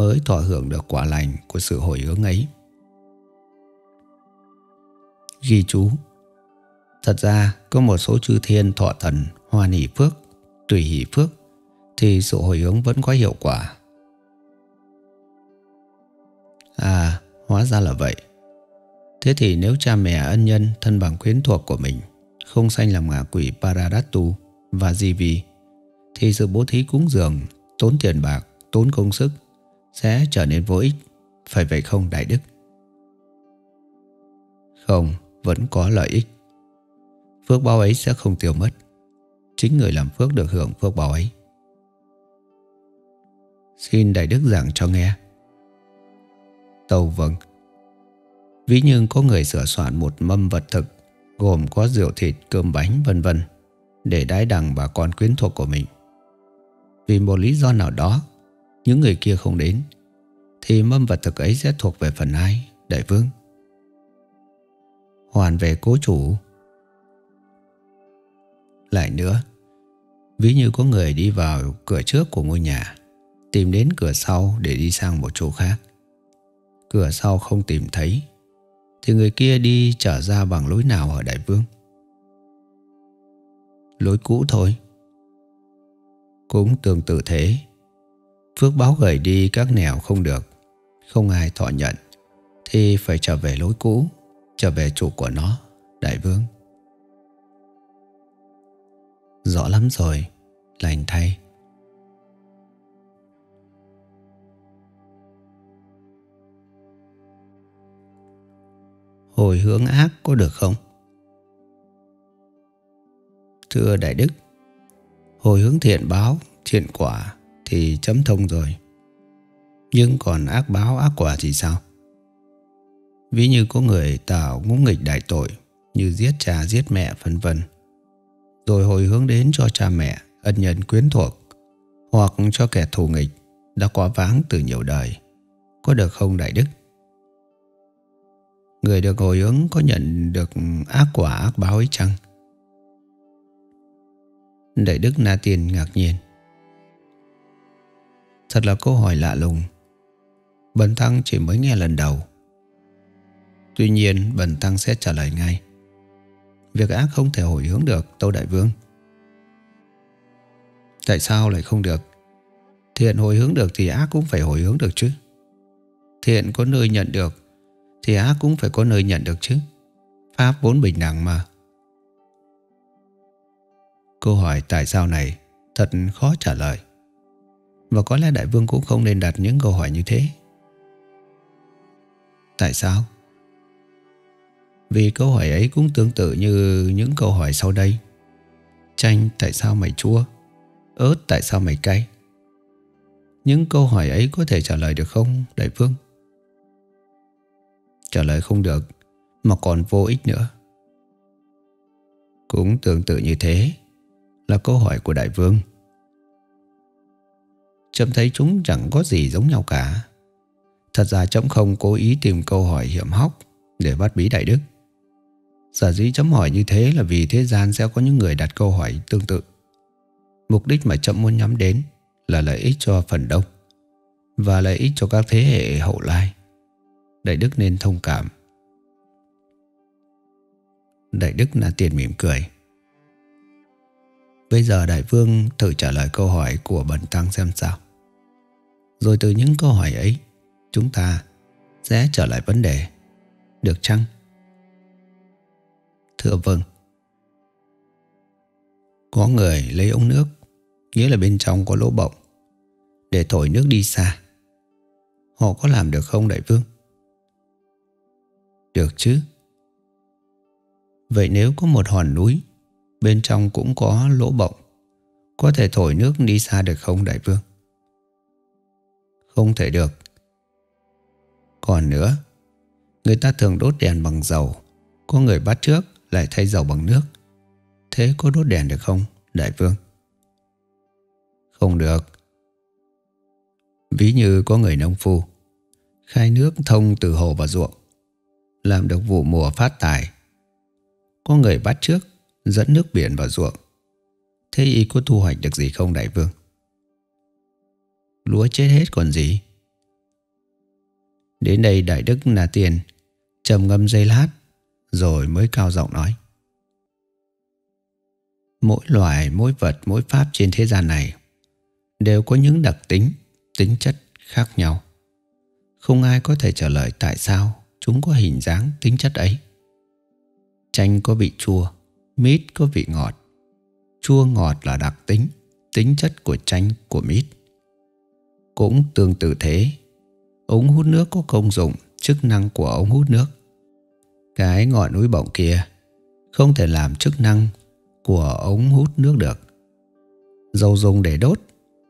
mới thọ hưởng được quả lành của sự hồi hướng ấy. Ghi chú Thật ra có một số chư thiên thọ thần hoan hỷ phước, tùy hỷ phước thì sự hồi hướng vẫn có hiệu quả. À, hóa ra là vậy. Thế thì nếu cha mẹ ân nhân thân bằng quyến thuộc của mình không sanh làm ngạ quỷ Paradatu và Divi thì sự bố thí cúng dường, tốn tiền bạc, tốn công sức sẽ trở nên vô ích, phải vậy không Đại Đức? Không, vẫn có lợi ích. Phước báo ấy sẽ không tiêu mất. Chính người làm phước được hưởng phước báo ấy. Xin Đại Đức giảng cho nghe. Tâu vâng. Ví như có người sửa soạn một mâm vật thực gồm có rượu thịt, cơm bánh vân vân để đái đằng bà con quyến thuộc của mình. Vì một lý do nào đó, những người kia không đến, thì mâm vật thực ấy sẽ thuộc về phần ai, đại vương? Hoàn về cố chủ. Lại nữa, ví như có người đi vào cửa trước của ngôi nhà, tìm đến cửa sau để đi sang một chỗ khác. Cửa sau không tìm thấy, thì người kia đi trở ra bằng lối nào ở đại vương? Lối cũ thôi. Cũng tương tự thế Phước báo gửi đi các nẻo không được. Không ai thọ nhận. Thì phải trở về lối cũ Trở về chủ của nó Đại vương. Rõ lắm rồi Lành thay. Hồi hướng ác có được không? Thưa Đại Đức Hồi hướng thiện báo, thiện quả thì chấm thông rồi. Nhưng còn ác báo, ác quả thì sao? Ví như có người tạo ngũ nghịch đại tội như giết cha, giết mẹ, vân vân rồi hồi hướng đến cho cha mẹ, ân nhân quyến thuộc hoặc cho kẻ thù nghịch đã quá váng từ nhiều đời. Có được không Đại Đức? Người được hồi hướng có nhận được ác quả ác báo ấy chăng? Đại Đức Na Tiên ngạc nhiên. Thật là câu hỏi lạ lùng. Bần Tăng chỉ mới nghe lần đầu. Tuy nhiên, Bần Tăng sẽ trả lời ngay. Việc ác không thể hồi hướng được, Tâu Đại Vương. Tại sao lại không được? Thiện hồi hướng được thì ác cũng phải hồi hướng được chứ. Thiện có nơi nhận được thì ác cũng phải có nơi nhận được chứ. Pháp vốn bình đẳng mà. Câu hỏi tại sao này thật khó trả lời. Và có lẽ đại vương cũng không nên đặt những câu hỏi như thế. Tại sao? Vì câu hỏi ấy cũng tương tự như những câu hỏi sau đây. Chanh tại sao mày chua? Ớt tại sao mày cay? Những câu hỏi ấy có thể trả lời được không, đại vương? Trả lời không được, mà còn vô ích nữa. Cũng tương tự như thế, là câu hỏi của đại vương. Trâm thấy chúng chẳng có gì giống nhau cả. Thật ra chấm không cố ý tìm câu hỏi hiểm hóc để bắt bí đại đức. Giả dĩ chấm hỏi như thế là vì thế gian sẽ có những người đặt câu hỏi tương tự. Mục đích mà chấm muốn nhắm đến là lợi ích cho phần đông và lợi ích cho các thế hệ hậu lai. Đại đức nên thông cảm. Đại đức là tiền mỉm cười. Bây giờ đại vương thử trả lời câu hỏi của bần tăng xem sao. Rồi từ những câu hỏi ấy, chúng ta sẽ trở lại vấn đề. Được chăng? Thưa vâng. Có người lấy ống nước Nghĩa là bên trong có lỗ bọng Để thổi nước đi xa Họ có làm được không đại vương? Được chứ Vậy nếu có một hòn núi Bên trong cũng có lỗ bọng Có thể thổi nước đi xa được không đại vương? Không thể được. Còn nữa, Người ta thường đốt đèn bằng dầu. Có người bắt trước, lại thay dầu bằng nước. Thế có đốt đèn được không, đại vương? Không được. Ví như có người nông phu, Khai nước thông từ hồ và ruộng, Làm được vụ mùa phát tài. Có người bắt trước, Dẫn nước biển vào ruộng. Thế y có thu hoạch được gì không, đại vương? Lúa chết hết còn gì. Đến đây đại đức là tiền trầm ngâm dây lát Rồi mới cao giọng nói. Mỗi loài, mỗi vật, mỗi pháp trên thế gian này Đều có những đặc tính, tính chất khác nhau. Không ai có thể trả lời tại sao Chúng có hình dáng, tính chất ấy. Chanh có vị chua Mít có vị ngọt. Chua ngọt là đặc tính Tính chất của chanh của mít. Cũng tương tự thế. Ống hút nước có công dụng, Chức năng của ống hút nước. Cái ngọn núi bọng kia Không thể làm chức năng Của ống hút nước được. Dầu dùng để đốt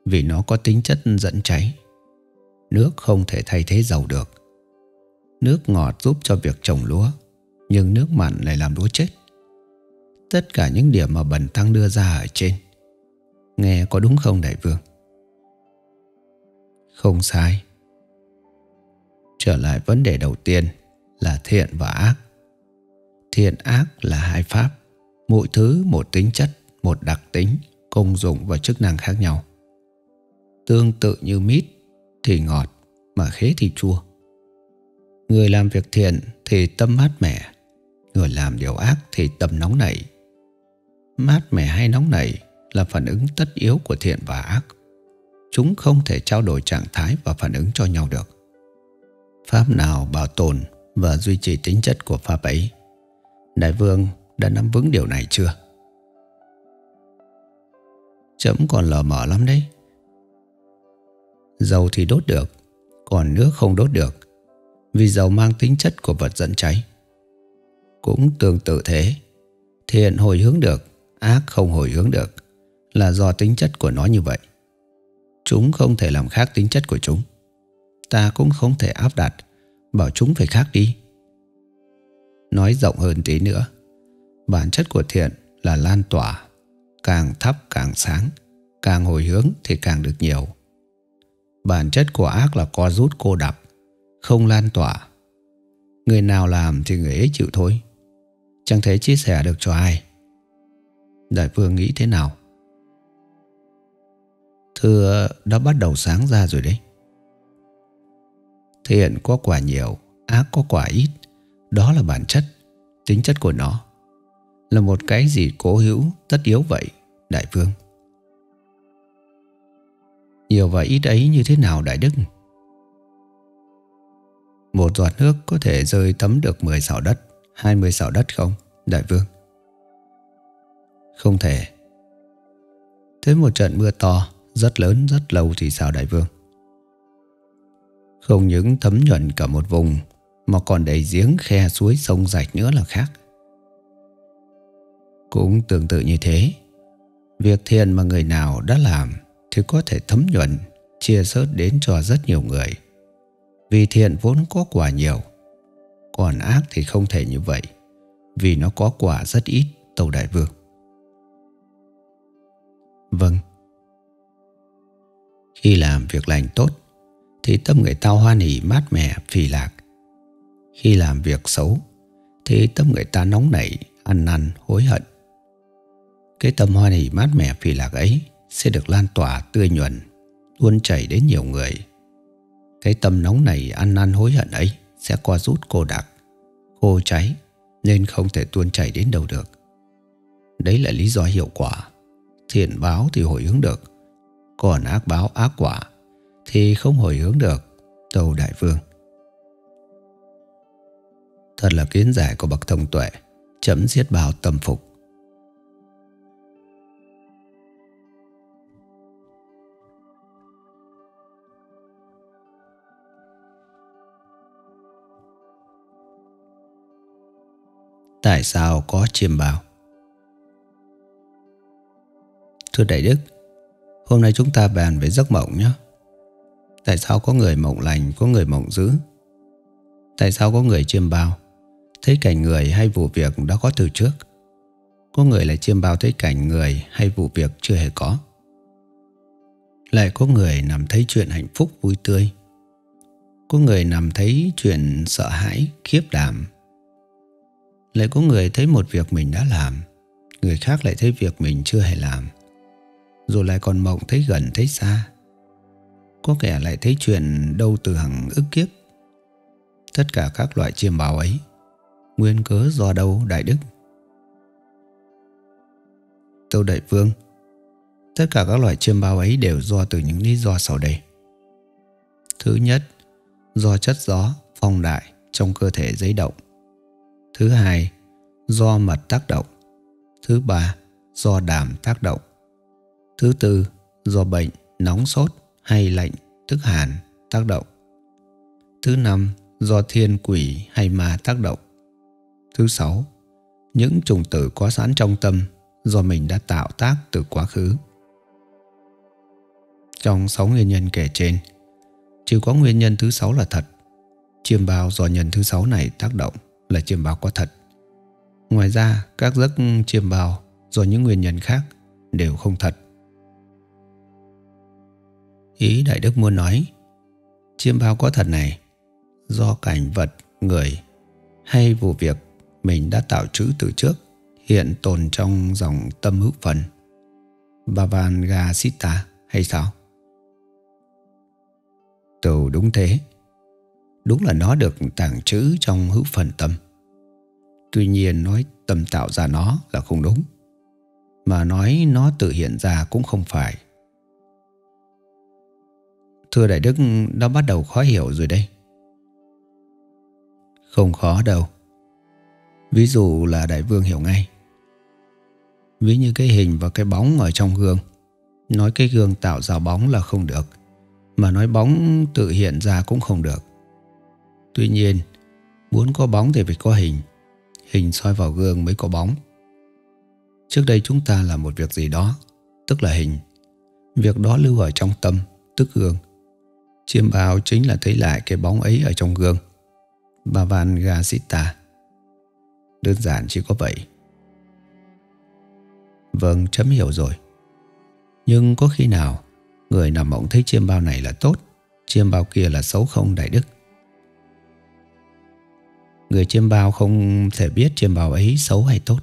Vì nó có tính chất dẫn cháy. Nước không thể thay thế dầu được. Nước ngọt giúp cho việc trồng lúa, Nhưng nước mặn lại làm lúa chết. Tất cả những điểm mà Bần Tăng đưa ra ở trên, Nghe có đúng không, đại vương? Không sai. Trở lại vấn đề đầu tiên Là thiện và ác. Thiện ác là hai pháp. Mỗi thứ một tính chất, Một đặc tính, Công dụng và chức năng khác nhau. Tương tự như mít Thì ngọt, Mà khế thì chua. Người làm việc thiện thì tâm mát mẻ, Người làm điều ác thì tâm nóng nảy. Mát mẻ hay nóng nảy là phản ứng tất yếu của thiện và ác. Chúng không thể trao đổi trạng thái và phản ứng cho nhau được. Pháp nào bảo tồn và duy trì tính chất của Pháp ấy? Đại vương đã nắm vững điều này chưa? Chấm còn lờ mờ lắm đấy. Dầu thì đốt được, còn nước không đốt được, vì dầu mang tính chất của vật dẫn cháy. Cũng tương tự thế, thiện hồi hướng được, ác không hồi hướng được là do tính chất của nó như vậy. Chúng không thể làm khác tính chất của chúng. Ta cũng không thể áp đặt bảo chúng phải khác đi. Nói rộng hơn tí nữa, bản chất của thiện là lan tỏa, càng thấp càng sáng, càng hồi hướng thì càng được nhiều. Bản chất của ác là co rút cô đập, không lan tỏa. Người nào làm thì người ấy chịu thôi. Chẳng thể chia sẻ được cho ai. Đại vương nghĩ thế nào? Thưa đã bắt đầu sáng ra rồi đấy. Thiện có quả nhiều, ác có quả ít. Đó là bản chất, tính chất của nó. Là một cái gì cố hữu, tất yếu vậy, đại vương. Nhiều và ít ấy như thế nào đại đức? Một giọt nước có thể rơi tấm được 10 sảo đất, 20 sảo đất không, đại vương? Không thể Thế một trận mưa to rất lớn, rất lâu thì sao đại vương? Không những thấm nhuận cả một vùng, Mà còn đầy giếng khe suối sông rạch nữa là khác. Cũng tương tự như thế, Việc thiện mà người nào đã làm Thì có thể thấm nhuận, Chia sớt đến cho rất nhiều người. Vì thiện vốn có quả nhiều, Còn ác thì không thể như vậy, Vì nó có quả rất ít, Tâu Đại Vương. Vâng. Khi làm việc lành tốt, Thì tâm người ta hoan hỉ mát mẻ, phì lạc. Khi làm việc xấu, Thì tâm người ta nóng nảy, Ăn năn, hối hận. Cái tâm hoan hỉ mát mẻ, phì lạc ấy Sẽ được lan tỏa tươi nhuần, Tuôn chảy đến nhiều người. Cái tâm nóng nảy, ăn năn, hối hận ấy Sẽ qua rút, cô đặc, Khô cháy, Nên không thể tuôn chảy đến đâu được. Đấy là lý do hiệu quả. Thiện báo thì hồi hướng được còn ác báo, ác quả, thì không hồi hướng được tâu đại vương thật là kiến giải của bậc thông tuệ, chấm giết bao tâm phục Tại sao có chiêm bao? Thưa Đại Đức hôm nay chúng ta bàn về giấc mộng nhé. Tại sao có người mộng lành, có người mộng dữ? Tại sao có người chiêm bao? Thấy cảnh người hay vụ việc đã có từ trước? Có người lại chiêm bao thấy cảnh người hay vụ việc chưa hề có? Lại có người nằm thấy chuyện hạnh phúc vui tươi? Có người nằm thấy chuyện sợ hãi, khiếp đảm? Lại có người thấy một việc mình đã làm Người khác lại thấy việc mình chưa hề làm rồi lại còn mộng thấy gần thấy xa. Có kẻ lại thấy chuyện đâu từ hàng ức kiếp. Tất cả các loại chiêm bao ấy Nguyên cớ do đâu đại đức? Tâu đại vương Tất cả các loại chiêm bao ấy đều do từ những lý do sau đây. Thứ nhất Do chất gió, phong đại trong cơ thể giấy động. Thứ hai, do mật tác động. Thứ ba, do đàm tác động. Thứ tư, do bệnh, nóng sốt hay lạnh, tức hàn, tác động. Thứ năm, do thiên quỷ hay ma tác động. Thứ sáu, những trùng tử có sẵn trong tâm do mình đã tạo tác từ quá khứ. Trong sáu nguyên nhân kể trên, chỉ có nguyên nhân thứ sáu là thật. Chiêm bao do nhân thứ sáu này tác động là chiêm bao có thật. Ngoài ra, các giấc chiêm bao do những nguyên nhân khác đều không thật. Ý Đại Đức muốn nói, chiêm bao có thật này do cảnh vật, người hay vụ việc mình đã tạo chữ từ trước hiện tồn trong dòng tâm hữu phần Bhavanagasita hay sao? Từ đúng thế. Đúng là nó được tàng trữ trong hữu phần tâm. Tuy nhiên nói tâm tạo ra nó là không đúng. Mà nói nó tự hiện ra cũng không phải. Thưa Đại Đức đã bắt đầu khó hiểu rồi đây. Không khó đâu. Ví dụ là Đại Vương hiểu ngay. Ví như cái hình và cái bóng ở trong gương. Nói cái gương tạo ra bóng là không được. Mà nói bóng tự hiện ra cũng không được. Tuy nhiên, muốn có bóng thì phải có hình. Hình soi vào gương mới có bóng. Trước đây chúng ta làm một việc gì đó, tức là hình. Việc đó lưu ở trong tâm, tức gương. Chiêm bao chính là thấy lại cái bóng ấy ở trong gương. Bà Van Gazita Đơn giản chỉ có vậy. Vâng, chấm hiểu rồi. Nhưng có khi nào người nằm mộng thấy chiêm bao này là tốt, chiêm bao kia là xấu không đại đức? Người chiêm bao không thể biết chiêm bao ấy xấu hay tốt.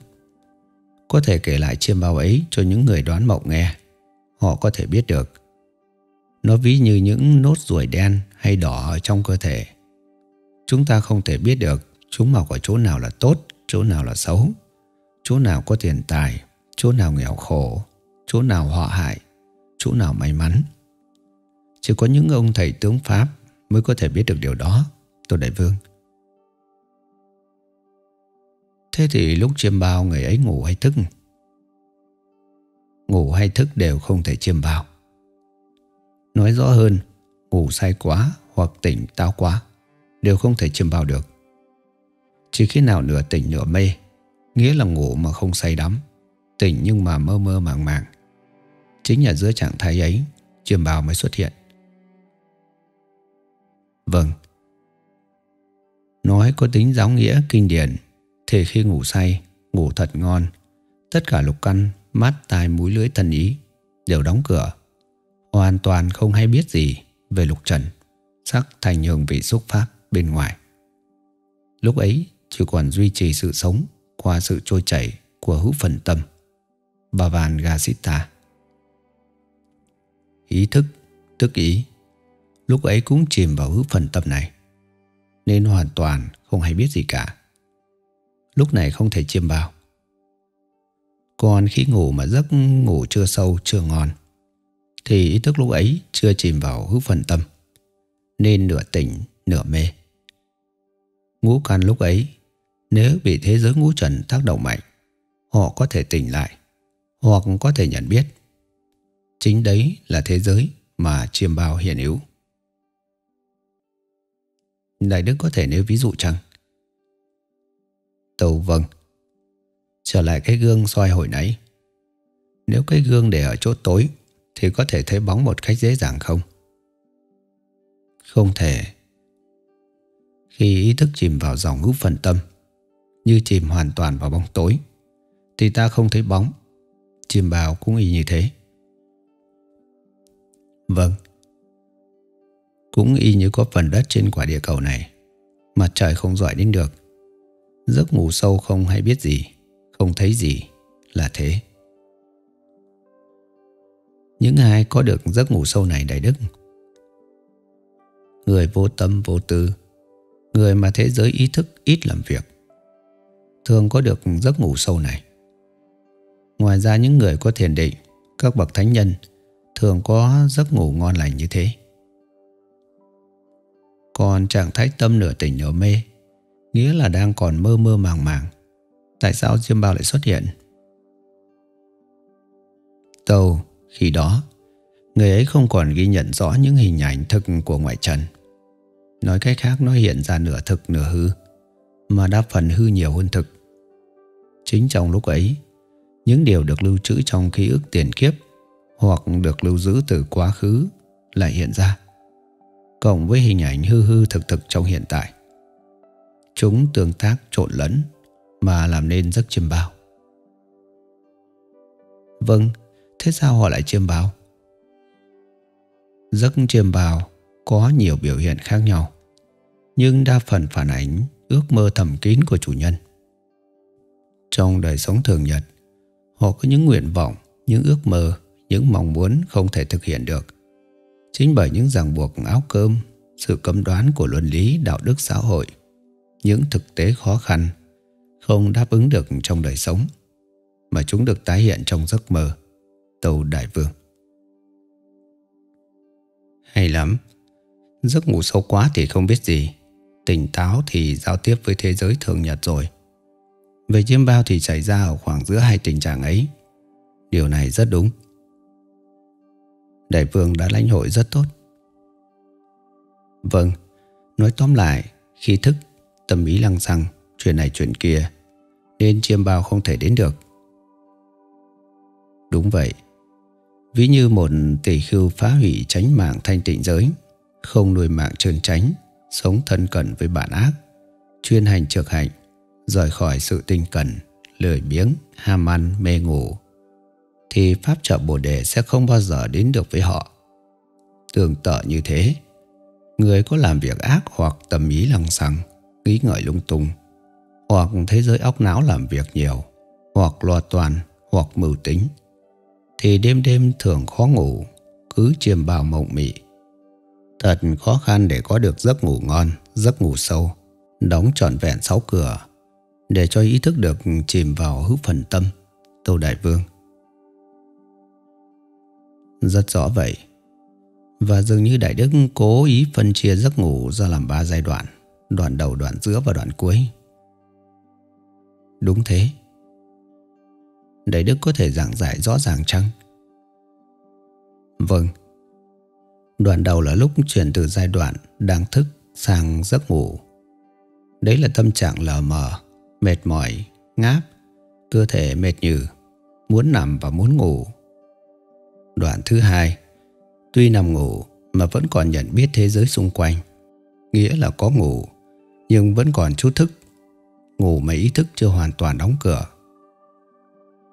Có thể kể lại chiêm bao ấy cho những người đoán mộng nghe. Họ có thể biết được. Nó ví như những nốt ruồi đen hay đỏ ở trong cơ thể. Chúng ta không thể biết được chúng mọc ở chỗ nào là tốt, chỗ nào là xấu, chỗ nào có tiền tài, chỗ nào nghèo khổ, chỗ nào họa hại, chỗ nào may mắn. Chỉ có những ông thầy tướng Pháp mới có thể biết được điều đó, Tô Đại Vương. Thế thì lúc chiêm bao người ấy ngủ hay thức? Ngủ hay thức đều không thể chiêm bao. Nói rõ hơn, ngủ say quá hoặc tỉnh táo quá đều không thể chiêm bao được. Chỉ khi nào nửa tỉnh nửa mê, nghĩa là ngủ mà không say đắm, tỉnh nhưng mà mơ mơ màng màng. Chính là giữa trạng thái ấy, chiêm bao mới xuất hiện. Vâng. Nói có tính giáo nghĩa kinh điển thì khi ngủ say, ngủ thật ngon, tất cả lục căn, mắt, tai, mũi, lưỡi, thân ý đều đóng cửa. Hoàn toàn không hay biết gì về lục trần, sắc thành hương vị xúc pháp bên ngoài. Lúc ấy chỉ còn duy trì sự sống qua sự trôi chảy của hữu phần tâm. bà vàn Gasita Ý thức, tức ý, lúc ấy cũng chìm vào hữu phần tâm này, nên hoàn toàn không hay biết gì cả lúc này không thể chiêm bao. Còn khi ngủ mà giấc ngủ chưa sâu, chưa ngon, thì ý thức lúc ấy chưa chìm vào hữu phần tâm, nên nửa tỉnh, nửa mê. Ngũ căn lúc ấy, nếu bị thế giới ngũ trần tác động mạnh, họ có thể tỉnh lại, hoặc có thể nhận biết. Chính đấy là thế giới mà chiêm bao hiện hữu. Đại Đức có thể nêu ví dụ chăng? Tâu vâng Trở lại cái gương soi hồi nãy Nếu cái gương để ở chỗ tối thì có thể thấy bóng một cách dễ dàng không? Không thể. Khi ý thức chìm vào dòng ngũ phần tâm, Như chìm hoàn toàn vào bóng tối, Thì ta không thấy bóng, Chìm vào cũng y như thế. Vâng. Cũng y như có phần đất trên quả địa cầu này, Mặt trời không dọi đến được. Giấc ngủ sâu không hay biết gì, Không thấy gì Là thế. Những ai có được giấc ngủ sâu này đại đức. Người vô tâm, vô tư, Người mà thế giới ý thức ít làm việc, Thường có được giấc ngủ sâu này. Ngoài ra những người có thiền định, Các bậc thánh nhân Thường có giấc ngủ ngon lành như thế. Còn trạng thái tâm nửa tỉnh nửa mê, Nghĩa là đang còn mơ mơ màng màng, Tại sao Diêm Bao lại xuất hiện? Tàu khi đó, Người ấy không còn ghi nhận rõ những hình ảnh thực của ngoại trần. Nói cách khác, nó hiện ra nửa thực nửa hư, Mà đa phần hư nhiều hơn thực. Chính trong lúc ấy, Những điều được lưu trữ trong ký ức tiền kiếp Hoặc được lưu giữ từ quá khứ Lại hiện ra, Cộng với hình ảnh hư hư thực thực trong hiện tại. Chúng tương tác trộn lẫn Mà làm nên giấc chiêm bao. Vâng Thế sao họ lại chiêm bao? Giấc chiêm bao Có nhiều biểu hiện khác nhau, Nhưng đa phần phản ánh Ước mơ thầm kín của chủ nhân. Trong đời sống thường nhật, Họ có những nguyện vọng, Những ước mơ, Những mong muốn không thể thực hiện được. Chính bởi những ràng buộc áo cơm, Sự cấm đoán của luân lý, đạo đức, xã hội, những thực tế khó khăn không đáp ứng được trong đời sống mà chúng được tái hiện trong giấc mơ tàu đại vương. Hay lắm. Giấc ngủ sâu quá thì không biết gì. Tỉnh táo thì giao tiếp với thế giới thường nhật rồi. Về chiêm bao thì xảy ra ở khoảng giữa hai tình trạng ấy. Điều này rất đúng. Đại vương đã lãnh hội rất tốt. Vâng nói tóm lại, khi thức, Tâm ý lăng xăng, Chuyện này chuyện kia, Nên chiêm bao không thể đến được. Đúng vậy. Ví như một tỷ khưu phá hủy tránh mạng thanh tịnh giới Không nuôi mạng trơn tránh Sống thân cận với bản ác Chuyên hành trược hạnh Rời khỏi sự tinh cần Lười biếng, ham ăn, mê ngủ Thì Pháp trợ Bồ Đề sẽ không bao giờ đến được với họ. Tương tự như thế Người có làm việc ác hoặc tầm ý lăng xăng nghĩ ngợi lung tung, hoặc thế giới óc não làm việc nhiều, hoặc lo toàn, hoặc mưu tính, thì đêm đêm thường khó ngủ, cứ chiêm bao mộng mị. Thật khó khăn để có được giấc ngủ ngon, giấc ngủ sâu, đóng trọn vẹn sáu cửa, để cho ý thức được chìm vào hữu phần tâm, Tô Đại Vương. Rất rõ vậy. Và dường như Đại Đức cố ý phân chia giấc ngủ ra làm ba giai đoạn đoạn đầu, đoạn giữa và đoạn cuối. Đúng thế để Đức có thể giảng giải rõ ràng chăng? Vâng. Đoạn đầu là lúc chuyển từ giai đoạn đang thức sang giấc ngủ. Đấy là tâm trạng lờ mờ, mệt mỏi, ngáp, cơ thể mệt nhừ, muốn nằm và muốn ngủ. Đoạn thứ hai, tuy nằm ngủ mà vẫn còn nhận biết thế giới xung quanh, nghĩa là có ngủ nhưng vẫn còn chút thức. Ngủ mà ý thức chưa hoàn toàn đóng cửa.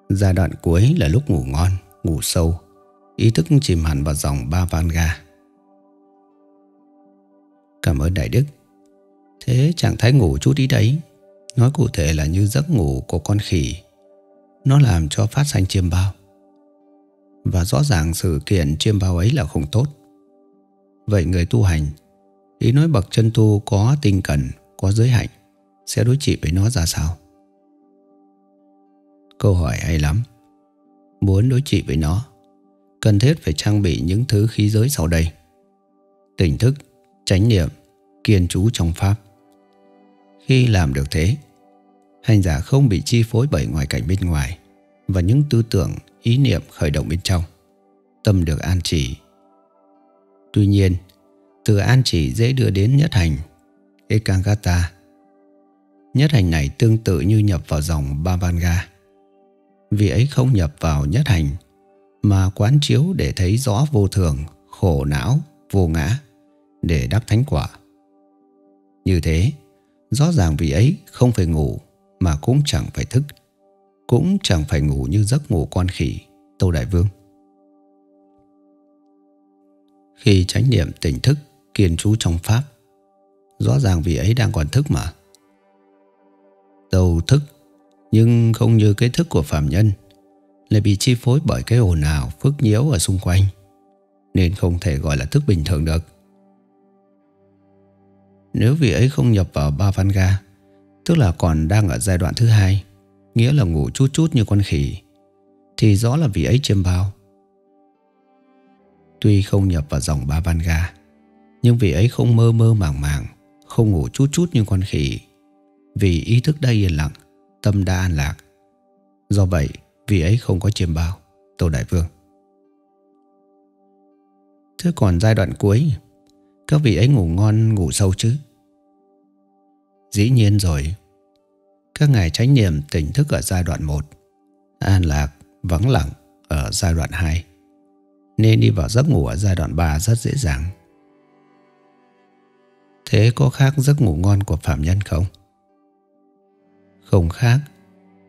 Giai đoạn cuối là lúc ngủ ngon, ngủ sâu, ý thức chìm hẳn vào dòng ba van ga. Cảm ơn Đại Đức. Thế trạng thái ngủ chút ý đấy, nói cụ thể là như giấc ngủ của con khỉ. Nó làm cho phát sanh chiêm bao. Và rõ ràng sự kiện chiêm bao ấy là không tốt. Vậy người tu hành, ý nói bậc chân tu có tinh cần có giới hạnh sẽ đối trị với nó ra sao? Câu hỏi hay lắm. Muốn đối trị với nó, cần thiết phải trang bị những thứ khí giới sau đây. Tỉnh thức, chánh niệm, kiên trú trong Pháp. Khi làm được thế, hành giả không bị chi phối bởi ngoại cảnh bên ngoài và những tư tưởng, ý niệm khởi động bên trong. Tâm được an chỉ. Tuy nhiên, từ an chỉ dễ đưa đến nhất hành Ekangata. Nhất hành này tương tự như nhập vào dòng Bhavanga vì ấy không nhập vào nhất hành Mà quán chiếu để thấy rõ vô thường Khổ não, vô ngã Để đắc thánh quả. Như thế Rõ ràng vị ấy không phải ngủ Mà cũng chẳng phải thức Cũng chẳng phải ngủ như giấc ngủ con khỉ Tâu Đại Vương. Khi chánh niệm tỉnh thức Kiên trú trong Pháp Rõ ràng vị ấy đang còn thức mà. Tâu thức nhưng không như cái thức của phạm nhân, Lại bị chi phối bởi cái ồn ào, Phức nhiễu ở xung quanh, Nên không thể gọi là thức bình thường được. Nếu vị ấy không nhập vào ba văn ga, Tức là còn đang ở giai đoạn thứ hai, Nghĩa là ngủ chút chút như con khỉ, Thì rõ là vị ấy chiêm bao. Tuy không nhập vào dòng ba văn ga, Nhưng vị ấy không mơ mơ màng màng, Không ngủ chút chút như con khỉ, Vì ý thức đã yên lặng. Tâm đã an lạc. Do vậy vị ấy không có chiêm bao Tô Đại Vương. Thế còn giai đoạn cuối Các vị ấy ngủ ngon ngủ sâu chứ? Dĩ nhiên rồi. Các ngài tránh niệm tỉnh thức ở giai đoạn 1 An lạc, vắng lặng ở giai đoạn 2 Nên đi vào giấc ngủ ở giai đoạn 3 rất dễ dàng. Thế có khác giấc ngủ ngon của phạm nhân không? Không khác.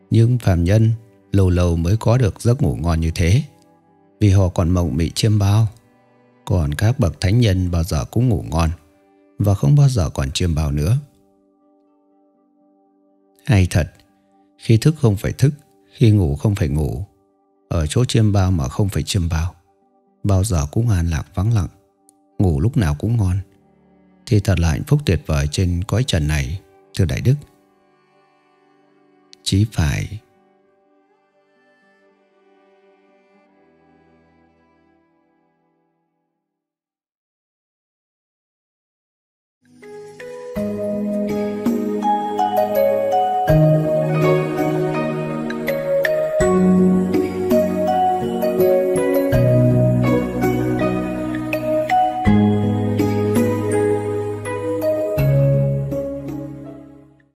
Nhưng phàm nhân lâu lâu mới có được giấc ngủ ngon như thế. Vì họ còn mộng mị chiêm bao. Còn các bậc thánh nhân bao giờ cũng ngủ ngon Và không bao giờ còn chiêm bao nữa. Hay thật, Khi thức không phải thức, Khi ngủ không phải ngủ, Ở chỗ chiêm bao mà không phải chiêm bao Bao giờ cũng an lạc vắng lặng, Ngủ lúc nào cũng ngon. Thì thật là hạnh phúc tuyệt vời trên cõi trần này, Thưa Đại Đức. Chí phải